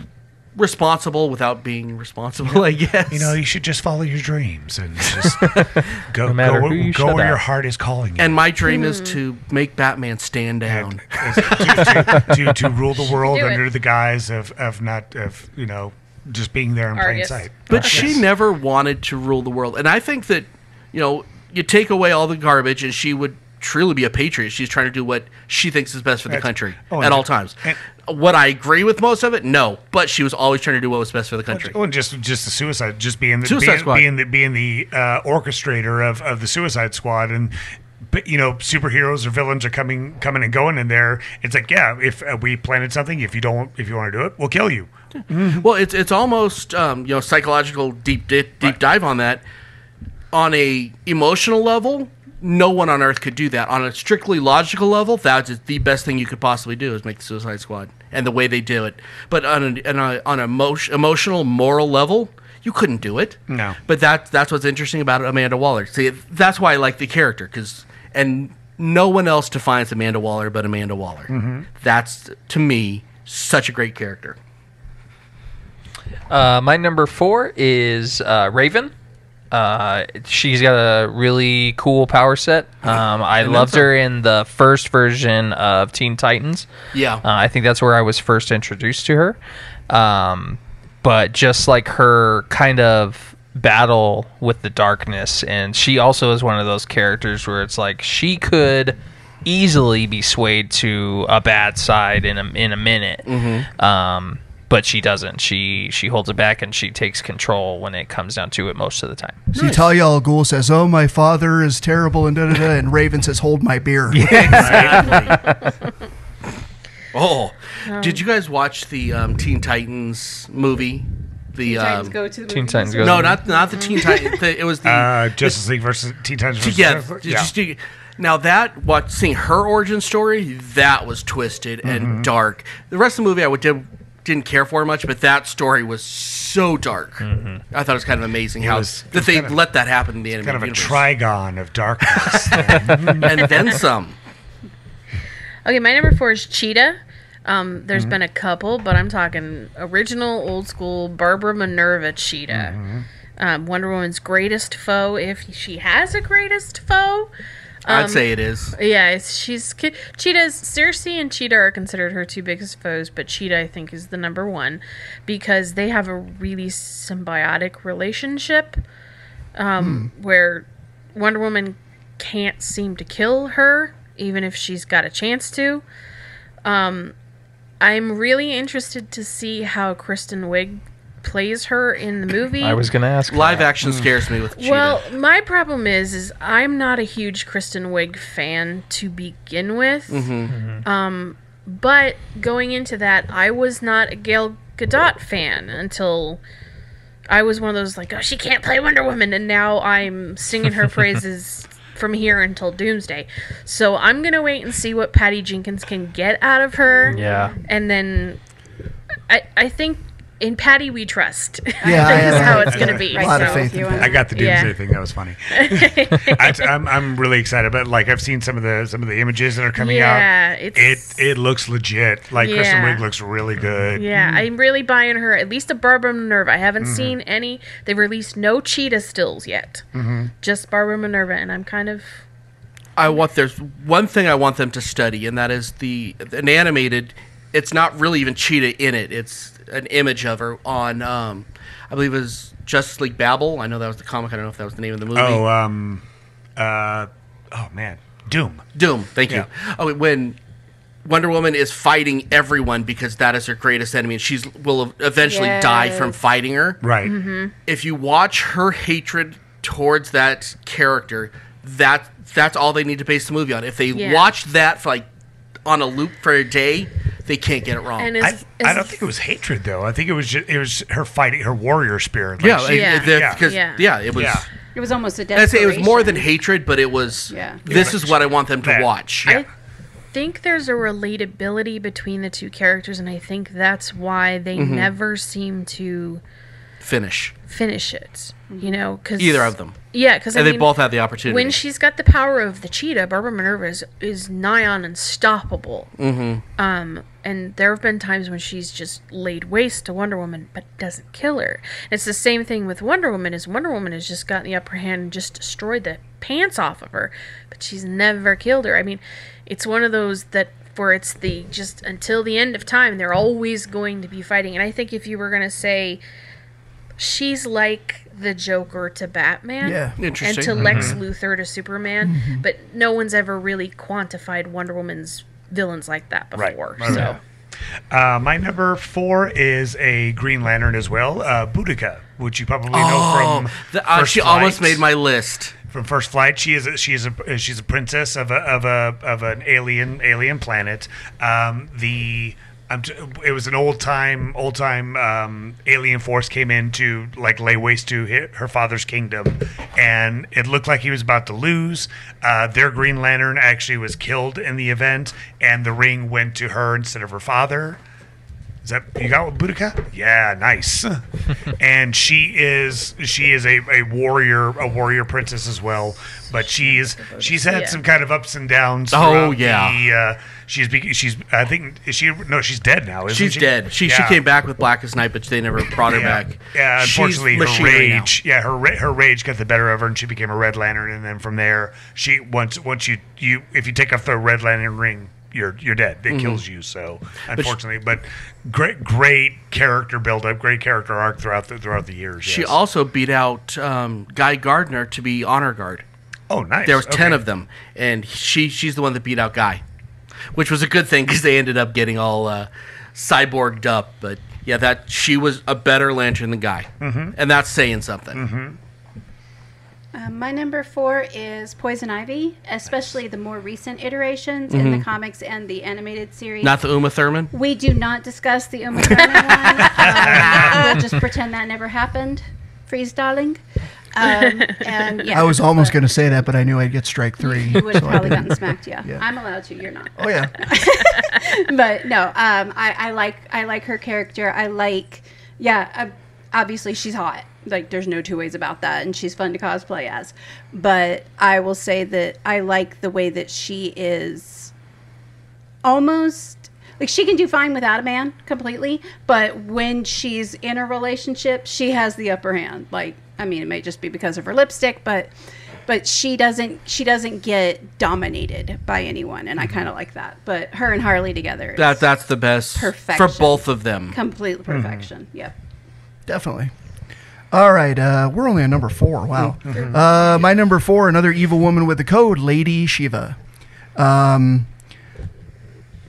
responsible without being responsible, I guess. You know, you should just follow your dreams and just go, No matter go, who you go shut where your heart is calling you. and my dream is hmm. to make Batman stand down. And to, to, to, to rule the world Do it. under the guise of, of not of you know just being there in plain sight. But she never wanted to rule the world. And I think that, you know, you take away all the garbage and she would truly be a patriot. She's trying to do what she thinks is best for the That's- country oh, at all times. and- Would I agree with most of it? No. But she was always trying to do what was best for the country. Well, just just the suicide, just being the Suicide being, Squad. being the being the uh, orchestrator of, of the Suicide Squad, and but you know superheroes or villains are coming coming and going in there. It's like yeah, if uh, we planted something, if you don't, if you want to do it, we'll kill you. Well, it's it's almost um, you know psychological deep di- deep Right. dive on that. On a emotional level, no one on Earth could do that. On a strictly logical level, that's the best thing you could possibly do is make the Suicide Squad and the way they do it. But on a, on a, on a emo- emotional, moral level, you couldn't do it. No. But that that's what's interesting about Amanda Waller. See, that's why I like the character because and no one else defines Amanda Waller but Amanda Waller. Mm-hmm. That's to me such a great character. Uh, my number four is uh, Raven. Uh, she's got a really cool power set. Um, I then loved her in the first version of Teen Titans. Yeah. Uh, I think that's where I was first introduced to her. Um, but just like her kind of battle with the darkness, and she also is one of those characters where it's like she could easily be swayed to a bad side in a in a minute. Um, but she doesn't. She she holds it back and she takes control when it comes down to it most of the time. See, Talia al Ghul says, "Oh, my father is terrible," and da da da. And Raven says, "Hold my beer." Oh, did you guys watch the um, Teen Titans movie? The Titans um, go to the Teen movies. Titans go- no, not not the Teen Titans. The, it was the Uh, Justice League versus Teen Titans versus yeah, Justice League? did you now that what seeing her origin story that was twisted Mm-hmm. and dark. The rest of the movie I would did, didn't care for much, but that story was so dark. I thought it was kind of amazing how Mm-hmm. was- that they kind of- let that happen in the animated kind of a universe. trigon of darkness. and then some. Okay, my number four is Cheetah. Um, there's Mm-hmm. been a couple, but I'm talking original, old school Barbara Minerva Cheetah. Mm-hmm. Um, Wonder Woman's greatest foe, if she has a greatest foe. Um, I'd say it is. Yeah, it's, she's Cheetah's Circe and Cheetah are considered her two biggest foes, but Cheetah I think is the number one because they have a really symbiotic relationship um, where Wonder Woman can't seem to kill her even if she's got a chance to. Um, I'm really interested to see how Kristen Wiig plays her in the movie. I was gonna ask. Live action hmm. scares me with Cheetah. Well, my problem is, is I'm not a huge Kristen Wiig fan to begin with. Mm-hmm. Hmm. Um, but going into that, I was not a Gal Gadot fan until I was one of those like, oh, she can't play Wonder Woman, and now I'm singing her praises from here until Doomsday. So I'm gonna wait and see what Patty Jenkins can get out of her. Yeah. and then I I think in Patty we trust. Yeah, I is how it's gonna be. a lot of so- faith in you I got the Yeah. Doomsday thing. That was funny. I, I'm, I'm really excited, but like I've seen some of the some of the images that are coming Yeah, out. it's- it it looks legit. Like Kristen Yeah. Wiig looks really good. Yeah, I'm really buying her. At least a Barbara Minerva. I haven't Mm-hmm. seen any. They've released no cheetah stills yet. Mm-hmm. Just Barbara Minerva, and I'm kind of I want there's one thing I want them to study, and that is the an animated. It's not really even Cheetah in it. It's an image of her on. Um, I believe it was Justice League Babel. I know that was the comic. I don't know if that was the name of the movie. Oh, um, uh, oh man, Doom. Doom. Thank you. Oh, when Wonder Woman is fighting everyone because that is her greatest enemy, and she's will eventually die from fighting her. Right. Mm-hmm. If you watch her hatred towards that character, that that's all they need to base the movie on. If they Yeah. watch that for like on a loop for a day, they can't get it wrong. and I, is, I don't think it was hatred though. I think it was just, it was her fighting her warrior spirit. Like, yeah, she- it- Yeah. it- that- Yeah. because yeah. Yeah. it was. Yeah. It was almost a I'd desperation. say it was more than hatred, but it was. Yeah. This is what I want them to That- watch. yeah. I think there's a relatability between the two characters, and I think that's why they Mm-hmm. never seem to Finish finish it. You know, because either of them, Yeah, because and they both have the opportunity. when she's got the power of the cheetah, Barbara Minerva is, is nigh on unstoppable. Mm-hmm. Um, and there have been times when she's just laid waste to Wonder Woman, but doesn't kill her. It's the same thing with Wonder Woman. Is Wonder Woman has just gotten the upper hand and just destroyed the pants off of her, but she's never killed her. I mean, it's one of those that where it's the just until the end of time, they're always going to be fighting. And I think if you were gonna say she's like the Joker to Batman. Yeah. Interesting. And to Lex Luthor to Superman, but no one's ever really quantified Wonder Woman's villains like that before. Right, so right. Uh, my number four is a Green Lantern as well, uh, Boodikka, which you probably know from The- uh, First she almost made my list. from First Flight. She is a, she is a she's a princess of a of a of an alien alien planet. Um, the It was an old time old time um, alien force came in to like lay waste to her father's kingdom, and it looked like he was about to lose. Uh, their Green Lantern actually was killed in the event, and the ring went to her instead of her father. Is that you got with Boodikka? Yeah, nice. and she is she is a, a warrior a warrior princess as well. But she's she's had Yeah. some kind of ups and downs. Oh, yeah. the, uh, she's be- she's I think is she no she's dead now. Isn't She's she? dead. She she came back with Blackest Night, but they never brought her Yeah, back. yeah. She's Unfortunately, her machinery now. rage, yeah, her her rage got the better of her, and she became a Red Lantern. And then from there, she once once you you if you take off the Red Lantern ring, you're you're dead. Mm-hmm. It kills you. So unfortunately, but, great great character build up, great character arc throughout the throughout the years. She yes. also beat out um, Guy Gardner to be honor guard. oh nice. There was ten of them, and she she's the one that beat out Guy, which was a good thing because they ended up getting all uh, cyborged up. But yeah, that she was a better lantern than Guy, mm-hmm. and that's saying something. Um, my number four is Poison Ivy, especially the more recent iterations in the comics and the animated series. Not the Uma Thurman. we do not discuss the Uma Thurman one. Um, we'll just pretend that never happened. Freeze, darling. Um, and yeah, I was almost going to say that, but I knew I'd get strike three. You would have so probably didn't. gotten smacked. Yeah. Yeah. I'm allowed to. You're not. Oh yeah, but no, um, I, I like I like her character. I like, yeah, uh, obviously she's hot. Like there's no two ways about that, and she's fun to cosplay as. But I will say that I like the way that she is almost like she can do fine without a man completely, but when she's in a relationship, she has the upper hand. Like I mean, it may just be because of her lipstick, but but she doesn't she doesn't get dominated by anyone, and I mm-hmm. kind of like that. But her and Harley together, is That that's the best for both of them. complete mm-hmm. perfection. Yep. Definitely. All right, uh, we're only on number four. Wow. Uh, my number four, another evil woman with a code, Lady Shiva. Um,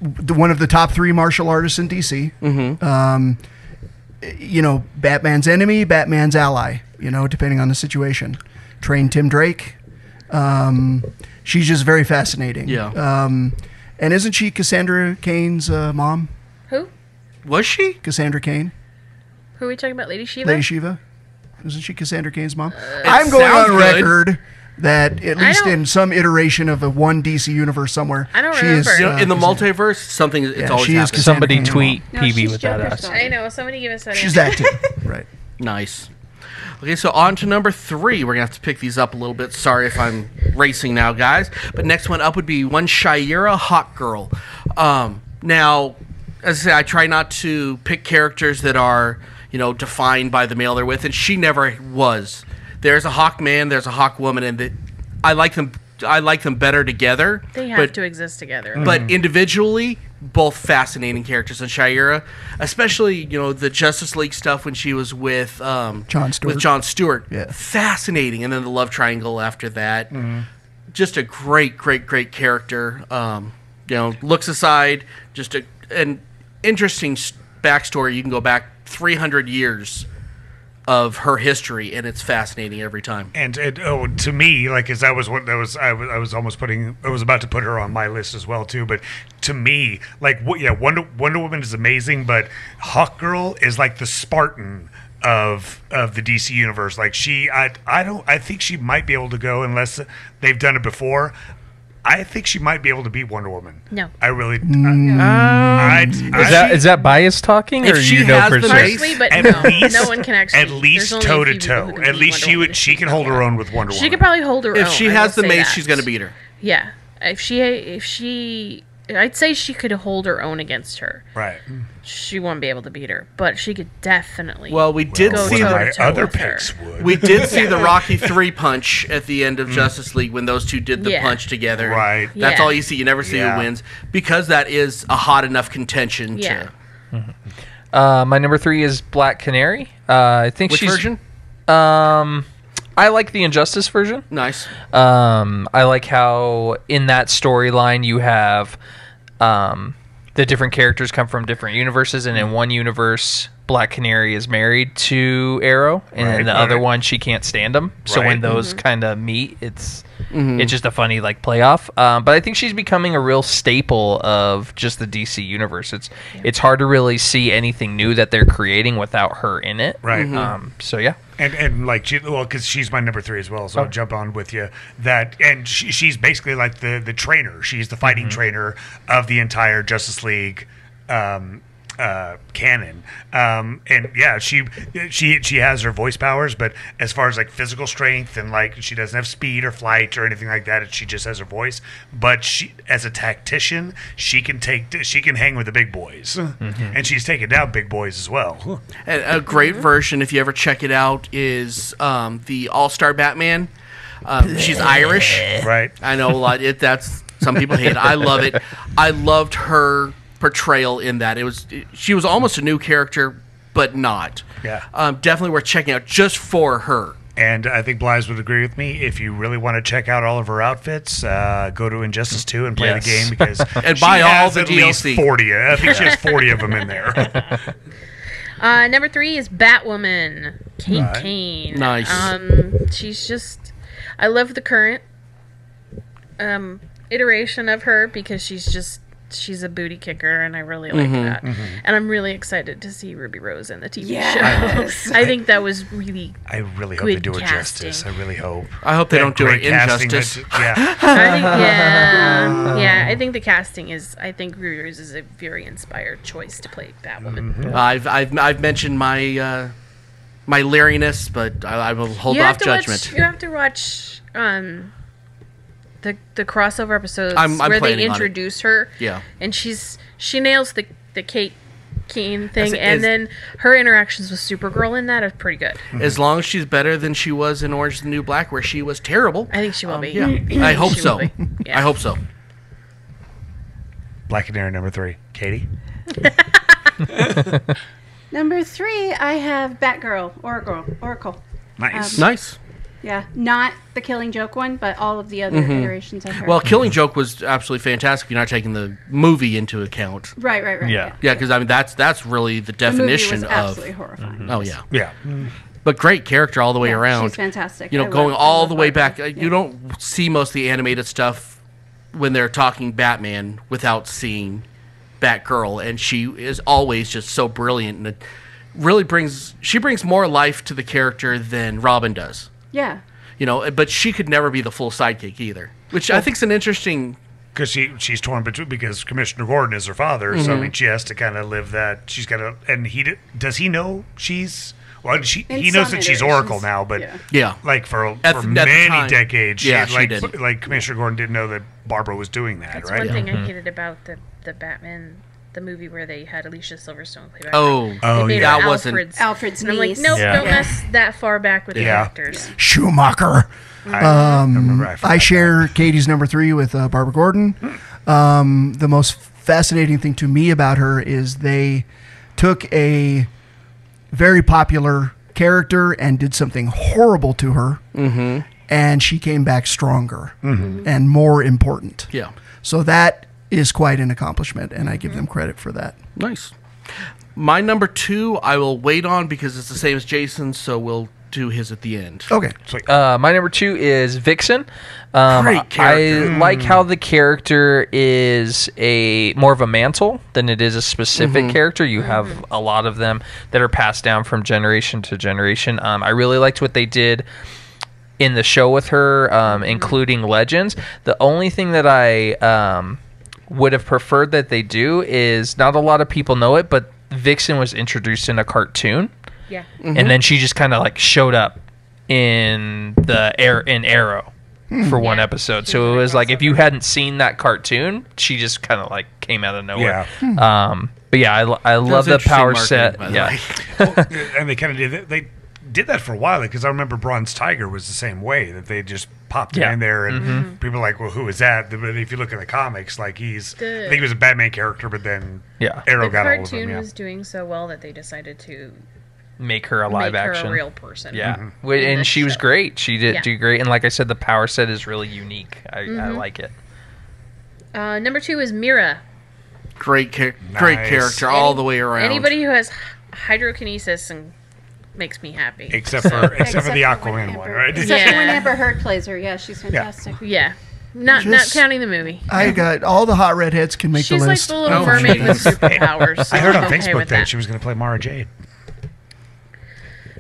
the, one of the top three martial artists in DC. Mm-hmm. Um, you know, Batman's enemy, Batman's ally. You know, depending on the situation. Trained Tim Drake. Um, she's just very fascinating. Yeah. Um, and isn't she Cassandra Cain's uh, mom? Who? Was she? Cassandra Cain, Who are we talking about? Lady Shiva? Lady Shiva. Isn't she Cassandra Cain's mom? It I'm going sounds on good. record that at least in some iteration of the one DC universe somewhere, I don't she is, remember. You know, uh, in the Cassandra- multiverse, something it's Yeah, always she is Somebody Kane's tweet No, PB she's with that Joker's ass. I know. Somebody give us that. She's answer. that too, right? Nice. Okay, so on to number three. We're gonna have to pick these up a little bit. Sorry if I'm racing now, guys. But next one up would be one Shayera Hot Girl. Um, now, as I say, I try not to pick characters that are you know defined by the male they're with, and she never was. There's a Hawk man, there's a Hawk woman, and that I like them. I like them better together. They have but to exist together. but individually, both fascinating characters. And Shayera, especially you know the Justice League stuff when she was with um, John Stewart. with John Stewart, Yeah. fascinating. And then the love triangle after that, just a great, great, great character. Um, you know, looks aside, just a, an interesting s- backstory. You can go back 300 years of her history, and it's fascinating every time. And, and oh, to me, like, as I was what that was, I was, I was almost putting, I was about to put her on my list as well too. But to me, like, what, yeah, Wonder Wonder Woman is amazing, but Hawk Girl is like the Spartan of of the DC universe. Like, she, I, I don't, I think she might be able to go unless they've done it before. I think she might be able to beat Wonder Woman. No. I really. Mm. I, I, Is that is that bias talking, If or she you know has for the sure? base- Partially, but at no, least, no one can actually. at least there's only a toe few to people toe. who can At beat least Wonder she Woman would, if she has the mace. she's can got hold her that. own with Wonder She Woman. could probably hold her If own. she I has will the say mace, that. she's going to beat her. Yeah, if she if she, I'd say she could hold her own against her. right. She won't be able to beat her, but she could definitely. Well, we did Go see toe the to my toe other with her. picks would. We did see the Rocky Three punch at the end of Justice League when those two did the Yeah. punch together. Right. That's Yeah. all you see. You never see Yeah. who wins because that is a hot enough contention Yeah. to. Uh, my number three is Black Canary. Uh, I think Which she's version? Um, I like the Injustice version. Nice. Um, I like how in that storyline you have um, the different characters come from different universes, and in one universe, Black Canary is married to Arrow, and Right, the right. other one, she can't stand him. So when Right. those kind of meet, it's it's just a funny like playoff. Um, but I think she's becoming a real staple of just the DC universe. It's it's hard to really see anything new that they're creating without her in it. Right. Mhm. Um, so yeah. And and like she, well, because she's my number three as well, so I'll jump on with you. That and she, she's basically like the the trainer. She's the fighting trainer of the entire Justice League. Um, uh, canon. Um, and yeah, she she she has her voice powers, but as far as like physical strength and like she doesn't have speed or flight or anything like that, she just has her voice. But she, as a tactician, she can take she can hang with the big boys, and she's taken down big boys as well. And a great version, if you ever check it out, is um, the All Star Batman. Um, she's Irish. Right. I know a lot. It that's some people hate it. I love it. I loved her portrayal in that. It was she was almost a new character, but not. Yeah. Um, definitely worth checking out just for her. And I think Blythe would agree with me. If you really want to check out all of her outfits, uh, go to Injustice 2 and play Yes. the game because And she buy all the at least DLC. 40. I think she has 40 of them in there. Uh, number three is Batwoman, Kate Right. Kane. Nice. Um, she's just, I love the current um iteration of her because she's just she's a booty kicker and I really like that. And I'm really excited to see Ruby Rose in the TV Yes. show. I think that was really. I really hope they do it casting. justice. I really hope. I hope they That don't do it injustice. that- yeah. I think yeah, yeah. I think the casting is. I think Ruby Rose is a very inspired choice to play Batwoman. I've, I've I've mentioned my uh, my leeriness, but I, I will hold you off have to judgment. Watch, you have to watch um, the the crossover episodes I'm- I'm where they planning on it. introduce her. Yeah. and she's she nails the the Kate Kane thing, As- and as- then her interactions with Supergirl in that are pretty good. As long as she's better than she was in Orange is the New Black, where she was terrible. I think she will be. Um, Yeah, I hope She so. will be. Yeah. I hope so. Black Canary number three. Katie? Number three, I have Batgirl, Oracle, Oracle. Nice. Nice. Yeah, not the Killing Joke one, but all of the other iterations of her. Well, Killing Joke was absolutely fantastic. If you're not taking the movie into account. right, right, right. Yeah. Yeah, because I mean that's that's really the The movie definition was of. absolutely horrifying. Oh yeah, Yeah. but great character all the way Yeah, around. she's fantastic. You know, I going love- all the way back. uh, Yeah. You don't see most of the animated stuff when they're talking Batman without seeing Batgirl, and she is always just so brilliant, and it really brings she brings more life to the character than Robin does. Yeah. You know, but she could never be the full sidekick either, which I think is an interesting. Because she she's torn between because Commissioner Gordon is her father, so I Mm-hmm. mean she has to kind of live that. She's got to, and he does he know she's well she In he knows that she's Oracle now, but yeah. Yeah. like for At for at many time. decades, Yeah, she, she like did. like Commissioner Gordon didn't know that Barbara was doing that, That's right? one thing I hated about the the Batman the movie where they had Alicia Silverstone play Batman. Oh, Oh, They made yeah. her That wasn't- Alfred's, Alfred's and I'm like, niece. nope, Yeah. don't mess that far back with the actors. Schumacher. I remember I, forgot I that. share Katie's number three with uh, Barbara Gordon. Um, the most fascinating thing to me about her is they took a very popular character and did something horrible to her, mm-hmm. and she came back stronger and more important. yeah, So that is quite an accomplishment, and I give them credit for that. nice. My number two, I will wait on because it's the same as Jason, so we'll do his at the end. Okay. Uh, my number two is Vixen. Um, Great character. I like how the character is a more of a mantle than it is a specific Mm-hmm. character. You have a lot of them that are passed down from generation to generation. Um, I really liked what they did in the show with her, um, including Legends. The only thing that I um, would have preferred that they do is not a lot of people know it, but Vixen was introduced in a cartoon Yeah. Mm-hmm. and then she just kind of like showed up in the air in Arrow for one Yeah, episode. So it was like if you hadn't seen that cartoon, she just kind of like came out of nowhere. Yeah. Um, but yeah, I, I love the power marketing, set. by the Yeah. way. and they kind of did that. They did that for a while because I remember Bronze Tiger was the same way that they just popped Yeah. in there and Mm-hmm. people are like, well, who is that? But if you look at the comics, like he's, The- I think he was a Batman character, but then Yeah. Arrow The got all of him. cartoon Yeah. was doing so well that they decided to Make her a live make action. her a real person. yeah, Mm-hmm. And this she was show. great. She did Yeah. do great, and like I said, the power set is really unique. I, I Mm-hmm. like it. Uh, number two is Mera. Great, char- great Nice. character all the way around. Anybody who has hydrokinesis and makes me happy. Except for except, for the Aquaman one, Amber- right? Except for when Amber Heard plays her. Yeah, she's fantastic. yeah. Not Just- not counting the movie. I got all the hot redheads can make She's the like list. the little Oh, mermaid with jeez. superpowers. So I heard I'm on okay Facebook that that. she was going to play Mara Jade.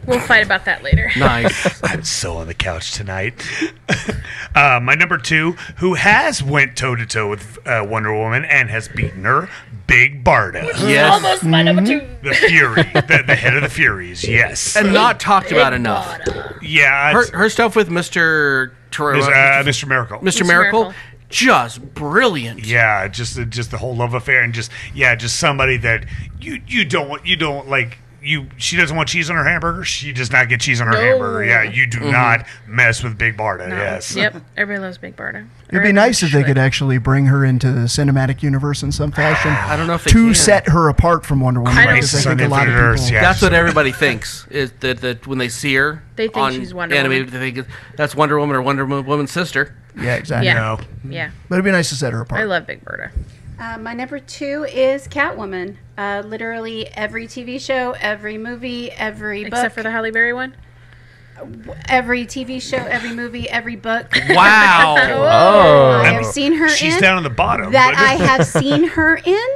We'll fight about that later. Nice. I'm so on the couch tonight. uh, my number two, who has went toe to toe with uh, Wonder Woman and has beaten her, Big Barda, yes. Almost my number two. the Fury, the, the head of the Furies. Yes, And not talked about enough. yeah, Her, her stuff with Mr. Ter- Mis- uh, Mr. Miracle. Mr. Mr. Miracle, Miracle. just brilliant. Yeah, just the- just the whole love affair, and just yeah, just somebody that you you don't you don't like you. She doesn't want cheese on her hamburger. She does not get cheese on her No. hamburger. Yeah, you do Mm-hmm. not mess with Big Barda. No. Yes. Yep. Everybody loves Big Barda. It'd be nice if they could actually bring her into the cinematic universe in some fashion. I don't know if to can. set her apart from Wonder Woman. I don't because I think think a lot of people. yeah. That's what everybody thinks is that, that when they see her, They think on she's Wonder animated, Woman. they think that's Wonder Woman or Wonder Woman's sister. Yeah, exactly. Yeah. No. Yeah. But it'd be nice to set her apart. I love Big Barda. Uh, my number two is Catwoman. Uh, literally every TV show, every movie, every book, Except for the Halle Berry one. every TV show, every movie, every book. Wow. Oh. I have seen her She's in down on the bottom. that I have seen her in.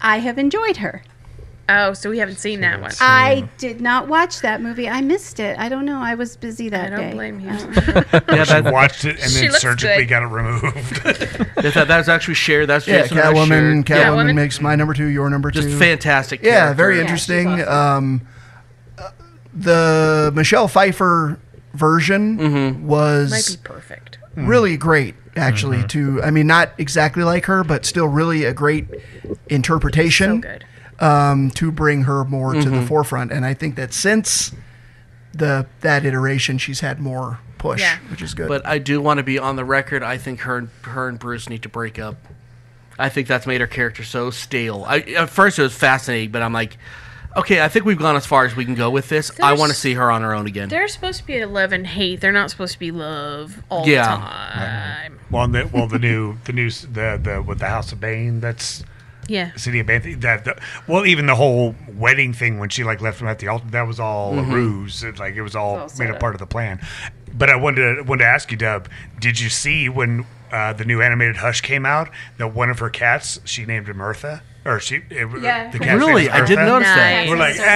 I have enjoyed her. Oh, so we haven't seen that one. I did not watch that movie. I missed it. I don't know. I was busy that I don't day. blame you. yeah, She that, watched it and She then looks surgically good. got it removed. that, that was actually shared. That's yeah, Jason and Catwoman. shared. Catwoman Catwoman. makes my number two, your number two. Just fantastic. Yeah, character. very interesting. she's awesome. Um, uh, the Michelle Pfeiffer version Mm-hmm. was Might be perfect. really great actually to i mean not exactly like her but still really a great interpretation So good. Um, to bring her more to Mm-hmm. the forefront and i think that since the that iteration she's had more push Yeah. which is good But I do want to be on the record. I think her and her and Bruce need to break up. I think that's made her character so stale. I, at first it was fascinating, but I'm like, okay, I think we've gone as far as we can go with this. I want to see her on her own again. They're supposed to be love and hate. They're not supposed to be love all Yeah. the time. well, the, well, the new, the new, the the with the House of Bane. That's Yeah. City of Bane. That the, well, even the whole wedding thing when she like left him at the altar. That was all Mm-hmm. a ruse. It, like it was all all made a up. part of the plan. But I wanted to, wanted to ask you, Dub. Did you see when uh, the new animated Hush came out that one of her cats she named him Eartha? Or she? It, Yeah. The cat's name Really? I didn't Eartha? notice that. We're like, So- ah,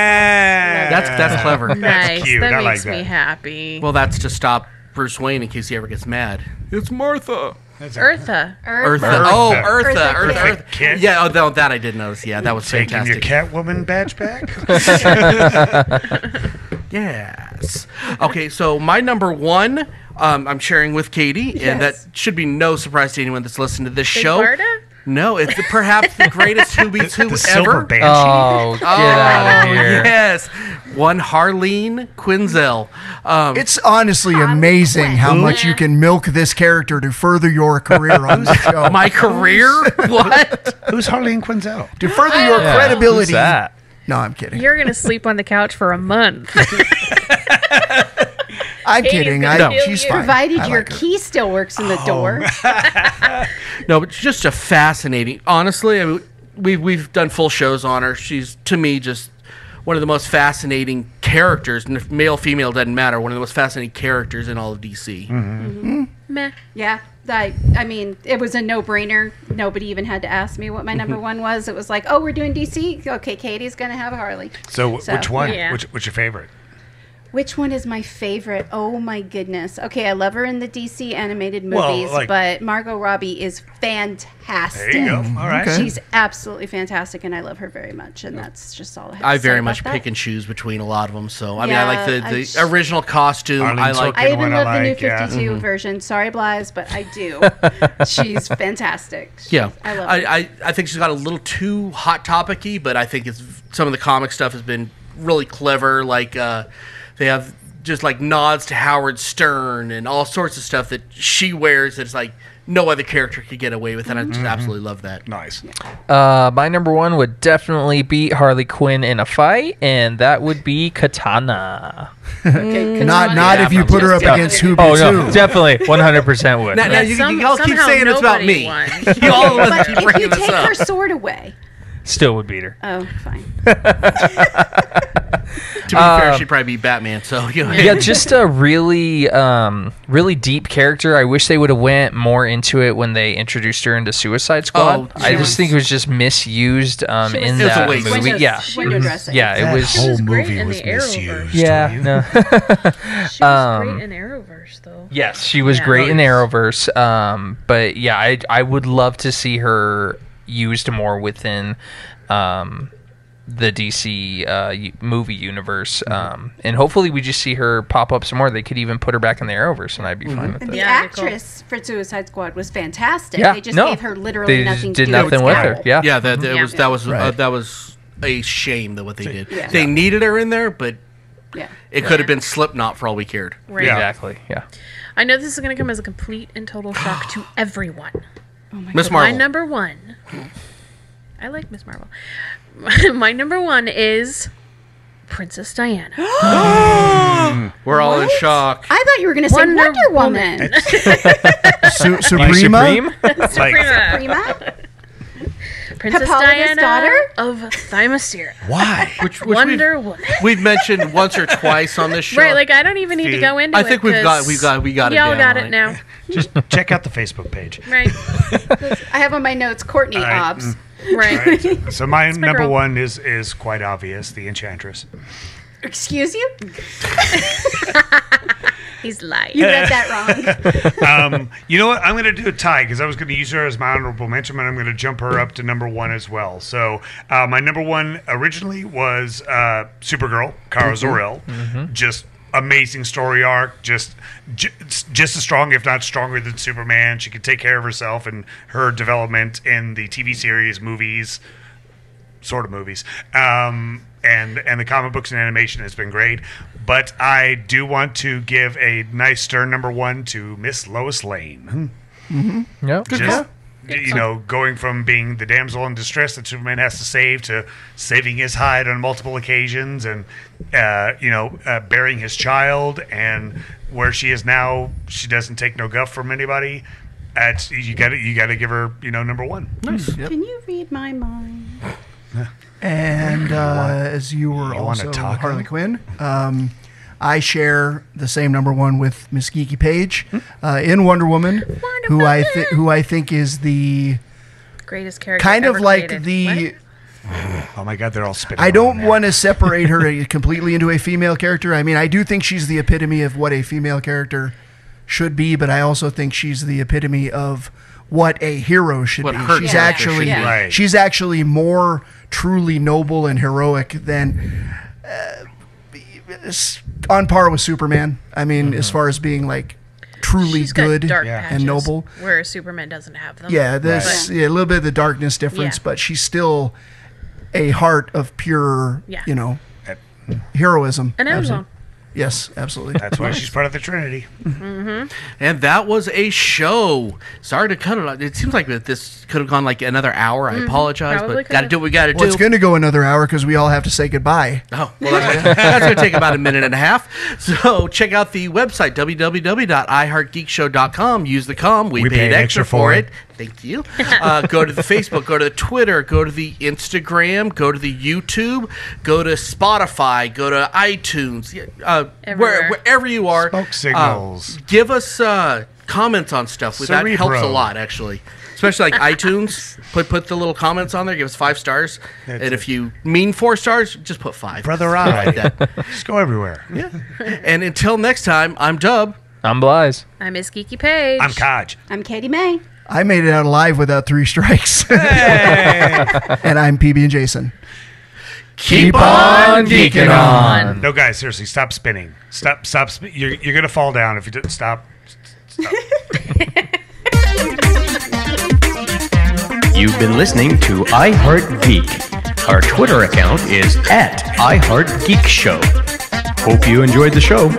That's that's clever. Nice. cute. That I like makes me happy. Well, that's to stop Bruce Wayne in case he ever gets mad. It's Martha. Eartha. Eartha. Eartha. Oh, Eartha. Eartha. Eartha Eartha. Eartha. Kitt. Yeah, oh, that, that I did notice. Yeah, that was taking your fantastic. Catwoman badge back. Yes. Okay, so my number one, um, I'm sharing with Katie, and that should be no surprise to anyone that's listened to this Big show. Barda? No, it's perhaps the greatest Who Beats Who the ever. Banshee. Oh, get out of here. yes, one Harleen Quinzel. Um, it's honestly amazing how much you can milk this character to further your career on the show my career. what? Who's Harleen Quinzel? to further your Yeah, credibility who's that? no i'm kidding You're going to sleep on the couch for a month. i'm Katie's kidding gonna I, kill she's fine Provided I your like her. key still works in the Oh, door. No, but just a fascinating. Honestly, I mean, we've we've done full shows on her. She's to me just one of the most fascinating characters. And if male, female doesn't matter. One of the most fascinating characters in all of DC. Mm-hmm. Mm-hmm. Mm-hmm. Meh. Yeah. I, I mean, it was a no brainer. Nobody even had to ask me what my number one was. It was like, oh, we're doing DC. Okay, Katie's going to have a Harley. So, So, which one? yeah. Which, what's your favorite? Which one is my favorite? Oh my goodness. Okay, I love her in the DC animated Well, movies, like- but Margot Robbie is fantastic. There you go. All right. Okay. She's absolutely fantastic, and I love her very much. And that's just all I have. To I say very about much that. pick and choose between a lot of them. So I mean, I like the, I the j- original costume. Arlene I like. I even one I love the new like, yeah. 52 version. Sorry, Blize, but I do. She's fantastic. She's- Yeah, I love I, her. I, I think she's got a little too hot topicy, but I think it's some of the comic stuff has been really clever. Like uh, they have just like nods to Howard Stern and all sorts of stuff that she wears that's like no other character could get away with, and I just absolutely love that. Nice. Uh, my number one would definitely beat Harley Quinn in a fight, and that would be Katana. Okay, not Katana. not if you put her up Yeah. against who Oh no, definitely, one hundred percent would. Now, now you, some- all keep saying it's about me. you all of us But keep if you take up. her sword away, Still would beat her. oh, fine. To be fair, she'd probably be Batman. So you know, yeah, just a really, um, really deep character. I wish they would have went more into it when they introduced her into Suicide Squad. Oh, I just was- think it was just misused um, was- in It was a that waste. movie. Window, Yeah, window dressing. yeah, it That was. whole movie in was misused. Yeah, no. She was Um, great in Arrowverse, though. Yes, she was Yeah. great in Arrowverse. Um, but yeah, I I would love to see her used more within um, the DC uh, movie universe. Um, and hopefully we just see her pop up some more. They could even put her back in the Arrowverse, and I'd be fine with And it. the Yeah, that'd cool. actress for Suicide Squad was fantastic. Yeah, they just no, gave her literally they nothing did to do nothing with her. Yeah, yeah, that, that Yeah. was that was uh, that was a shame that what they did. Yeah. They needed her in there, but Yeah. it could have been Slipknot for all we cared. Right. Yeah. exactly. Yeah. I know this is going to come as a complete and total shock to everyone. Miss My Marvel. My number one. I like Miss Marvel. My number one is Princess Diana. We're all in shock. I thought you were going to say Wonder Wonder, Woman. Su- Like Suprema. Supreme? Like, Prima? Princess Hippolyta's Diana daughter? of Themyscira. why? Which, which Wonder we've, Woman. we've mentioned once or twice on this show. Right, like I don't even need to go into it. I it. think we've got 'cause we've got we got it. Y'all down, got right? it now. Just check out the Facebook page. Right. I have on my notes Courtney right, Obbs. Right. Right. So my my number girl. one is is quite obvious, the Enchantress. Excuse you? He's lying. You read that wrong. Um, you know what? I'm going to do a tie because I was going to use her as my honorable mention, and I'm going to jump her up to number one as well. So uh, my number one originally was uh, Supergirl, Kara Zor-El. Just amazing story arc. Just j- just as strong, if not stronger than Superman. She could take care of herself, and her development in the TV series, movies, sort of movies, um, and and the comic books and animation has been great. But I do want to give a nice stern number one to Miss Lois Lane. Yep. Just you know, going from being the damsel in distress that Superman has to save to saving his hide on multiple occasions, and uh, you know, uh, burying his child, and where she is now, she doesn't take no guff from anybody. That's you got to you got to give her you know number one. Nice. Can you read my mind? And uh, as you were want a also taco? Harley Quinn, um, I share the same number one with Miss Geeky Page uh, in Wonder Woman, who I th- who I think is the Greatest character. kind of ever like created. the. What? Oh my God, they're all spitting. I don't want to separate her completely into a female character. I mean, I do think she's the epitome of what a female character should be, but I also think she's the epitome of what a hero should What be. her She's character actually should be. Right. she's actually more truly noble and heroic than uh, on par with Superman. I mean, as far as being like truly She's good dark Yeah. and noble. where Superman doesn't have them. Yeah, there's Right. yeah, a little bit of the darkness difference, Yeah. but she's still a heart of pure, Yeah. you know, heroism. An Absolutely. Amazon. Yes, absolutely. That's why she's part of the Trinity. Mm-hmm. And that was a show. Sorry to cut it. off. It seems like that this could have gone like another hour. I mm-hmm. apologize, probably but got to do what we got to Well, do. it's going to go another hour because we all have to say goodbye. Oh, well, that's, that's going to take about a minute and a half. So check out the website, www.iheartgeekshow.com. Use the com. We, We paid, paid extra, extra for for it. Thank you. Uh, go to the Facebook, go to the Twitter, go to the Instagram, go to the YouTube, go to Spotify, go to iTunes, uh, where, wherever you are. Smoke signals. Uh, give us uh, comments on stuff. That helps a lot, actually. Especially like iTunes. Put put the little comments on there. Give us five stars. That's and it. if you mean four stars, just put five. Brother I like that. Just go everywhere. And until next time, I'm Dub. I'm Blize. I'm Miss Geeky Page. I'm Kaj. I'm Katie May. I made it out alive without three strikes. and I'm PB and Jason. Keep on geeking on. No, guys, seriously, stop spinning. Stop, stop. Sp- you're you're gonna fall down if you don't stop. You've been listening to iHeartGeek. Our Twitter account is at iHeartGeekShow. Hope you enjoyed the show.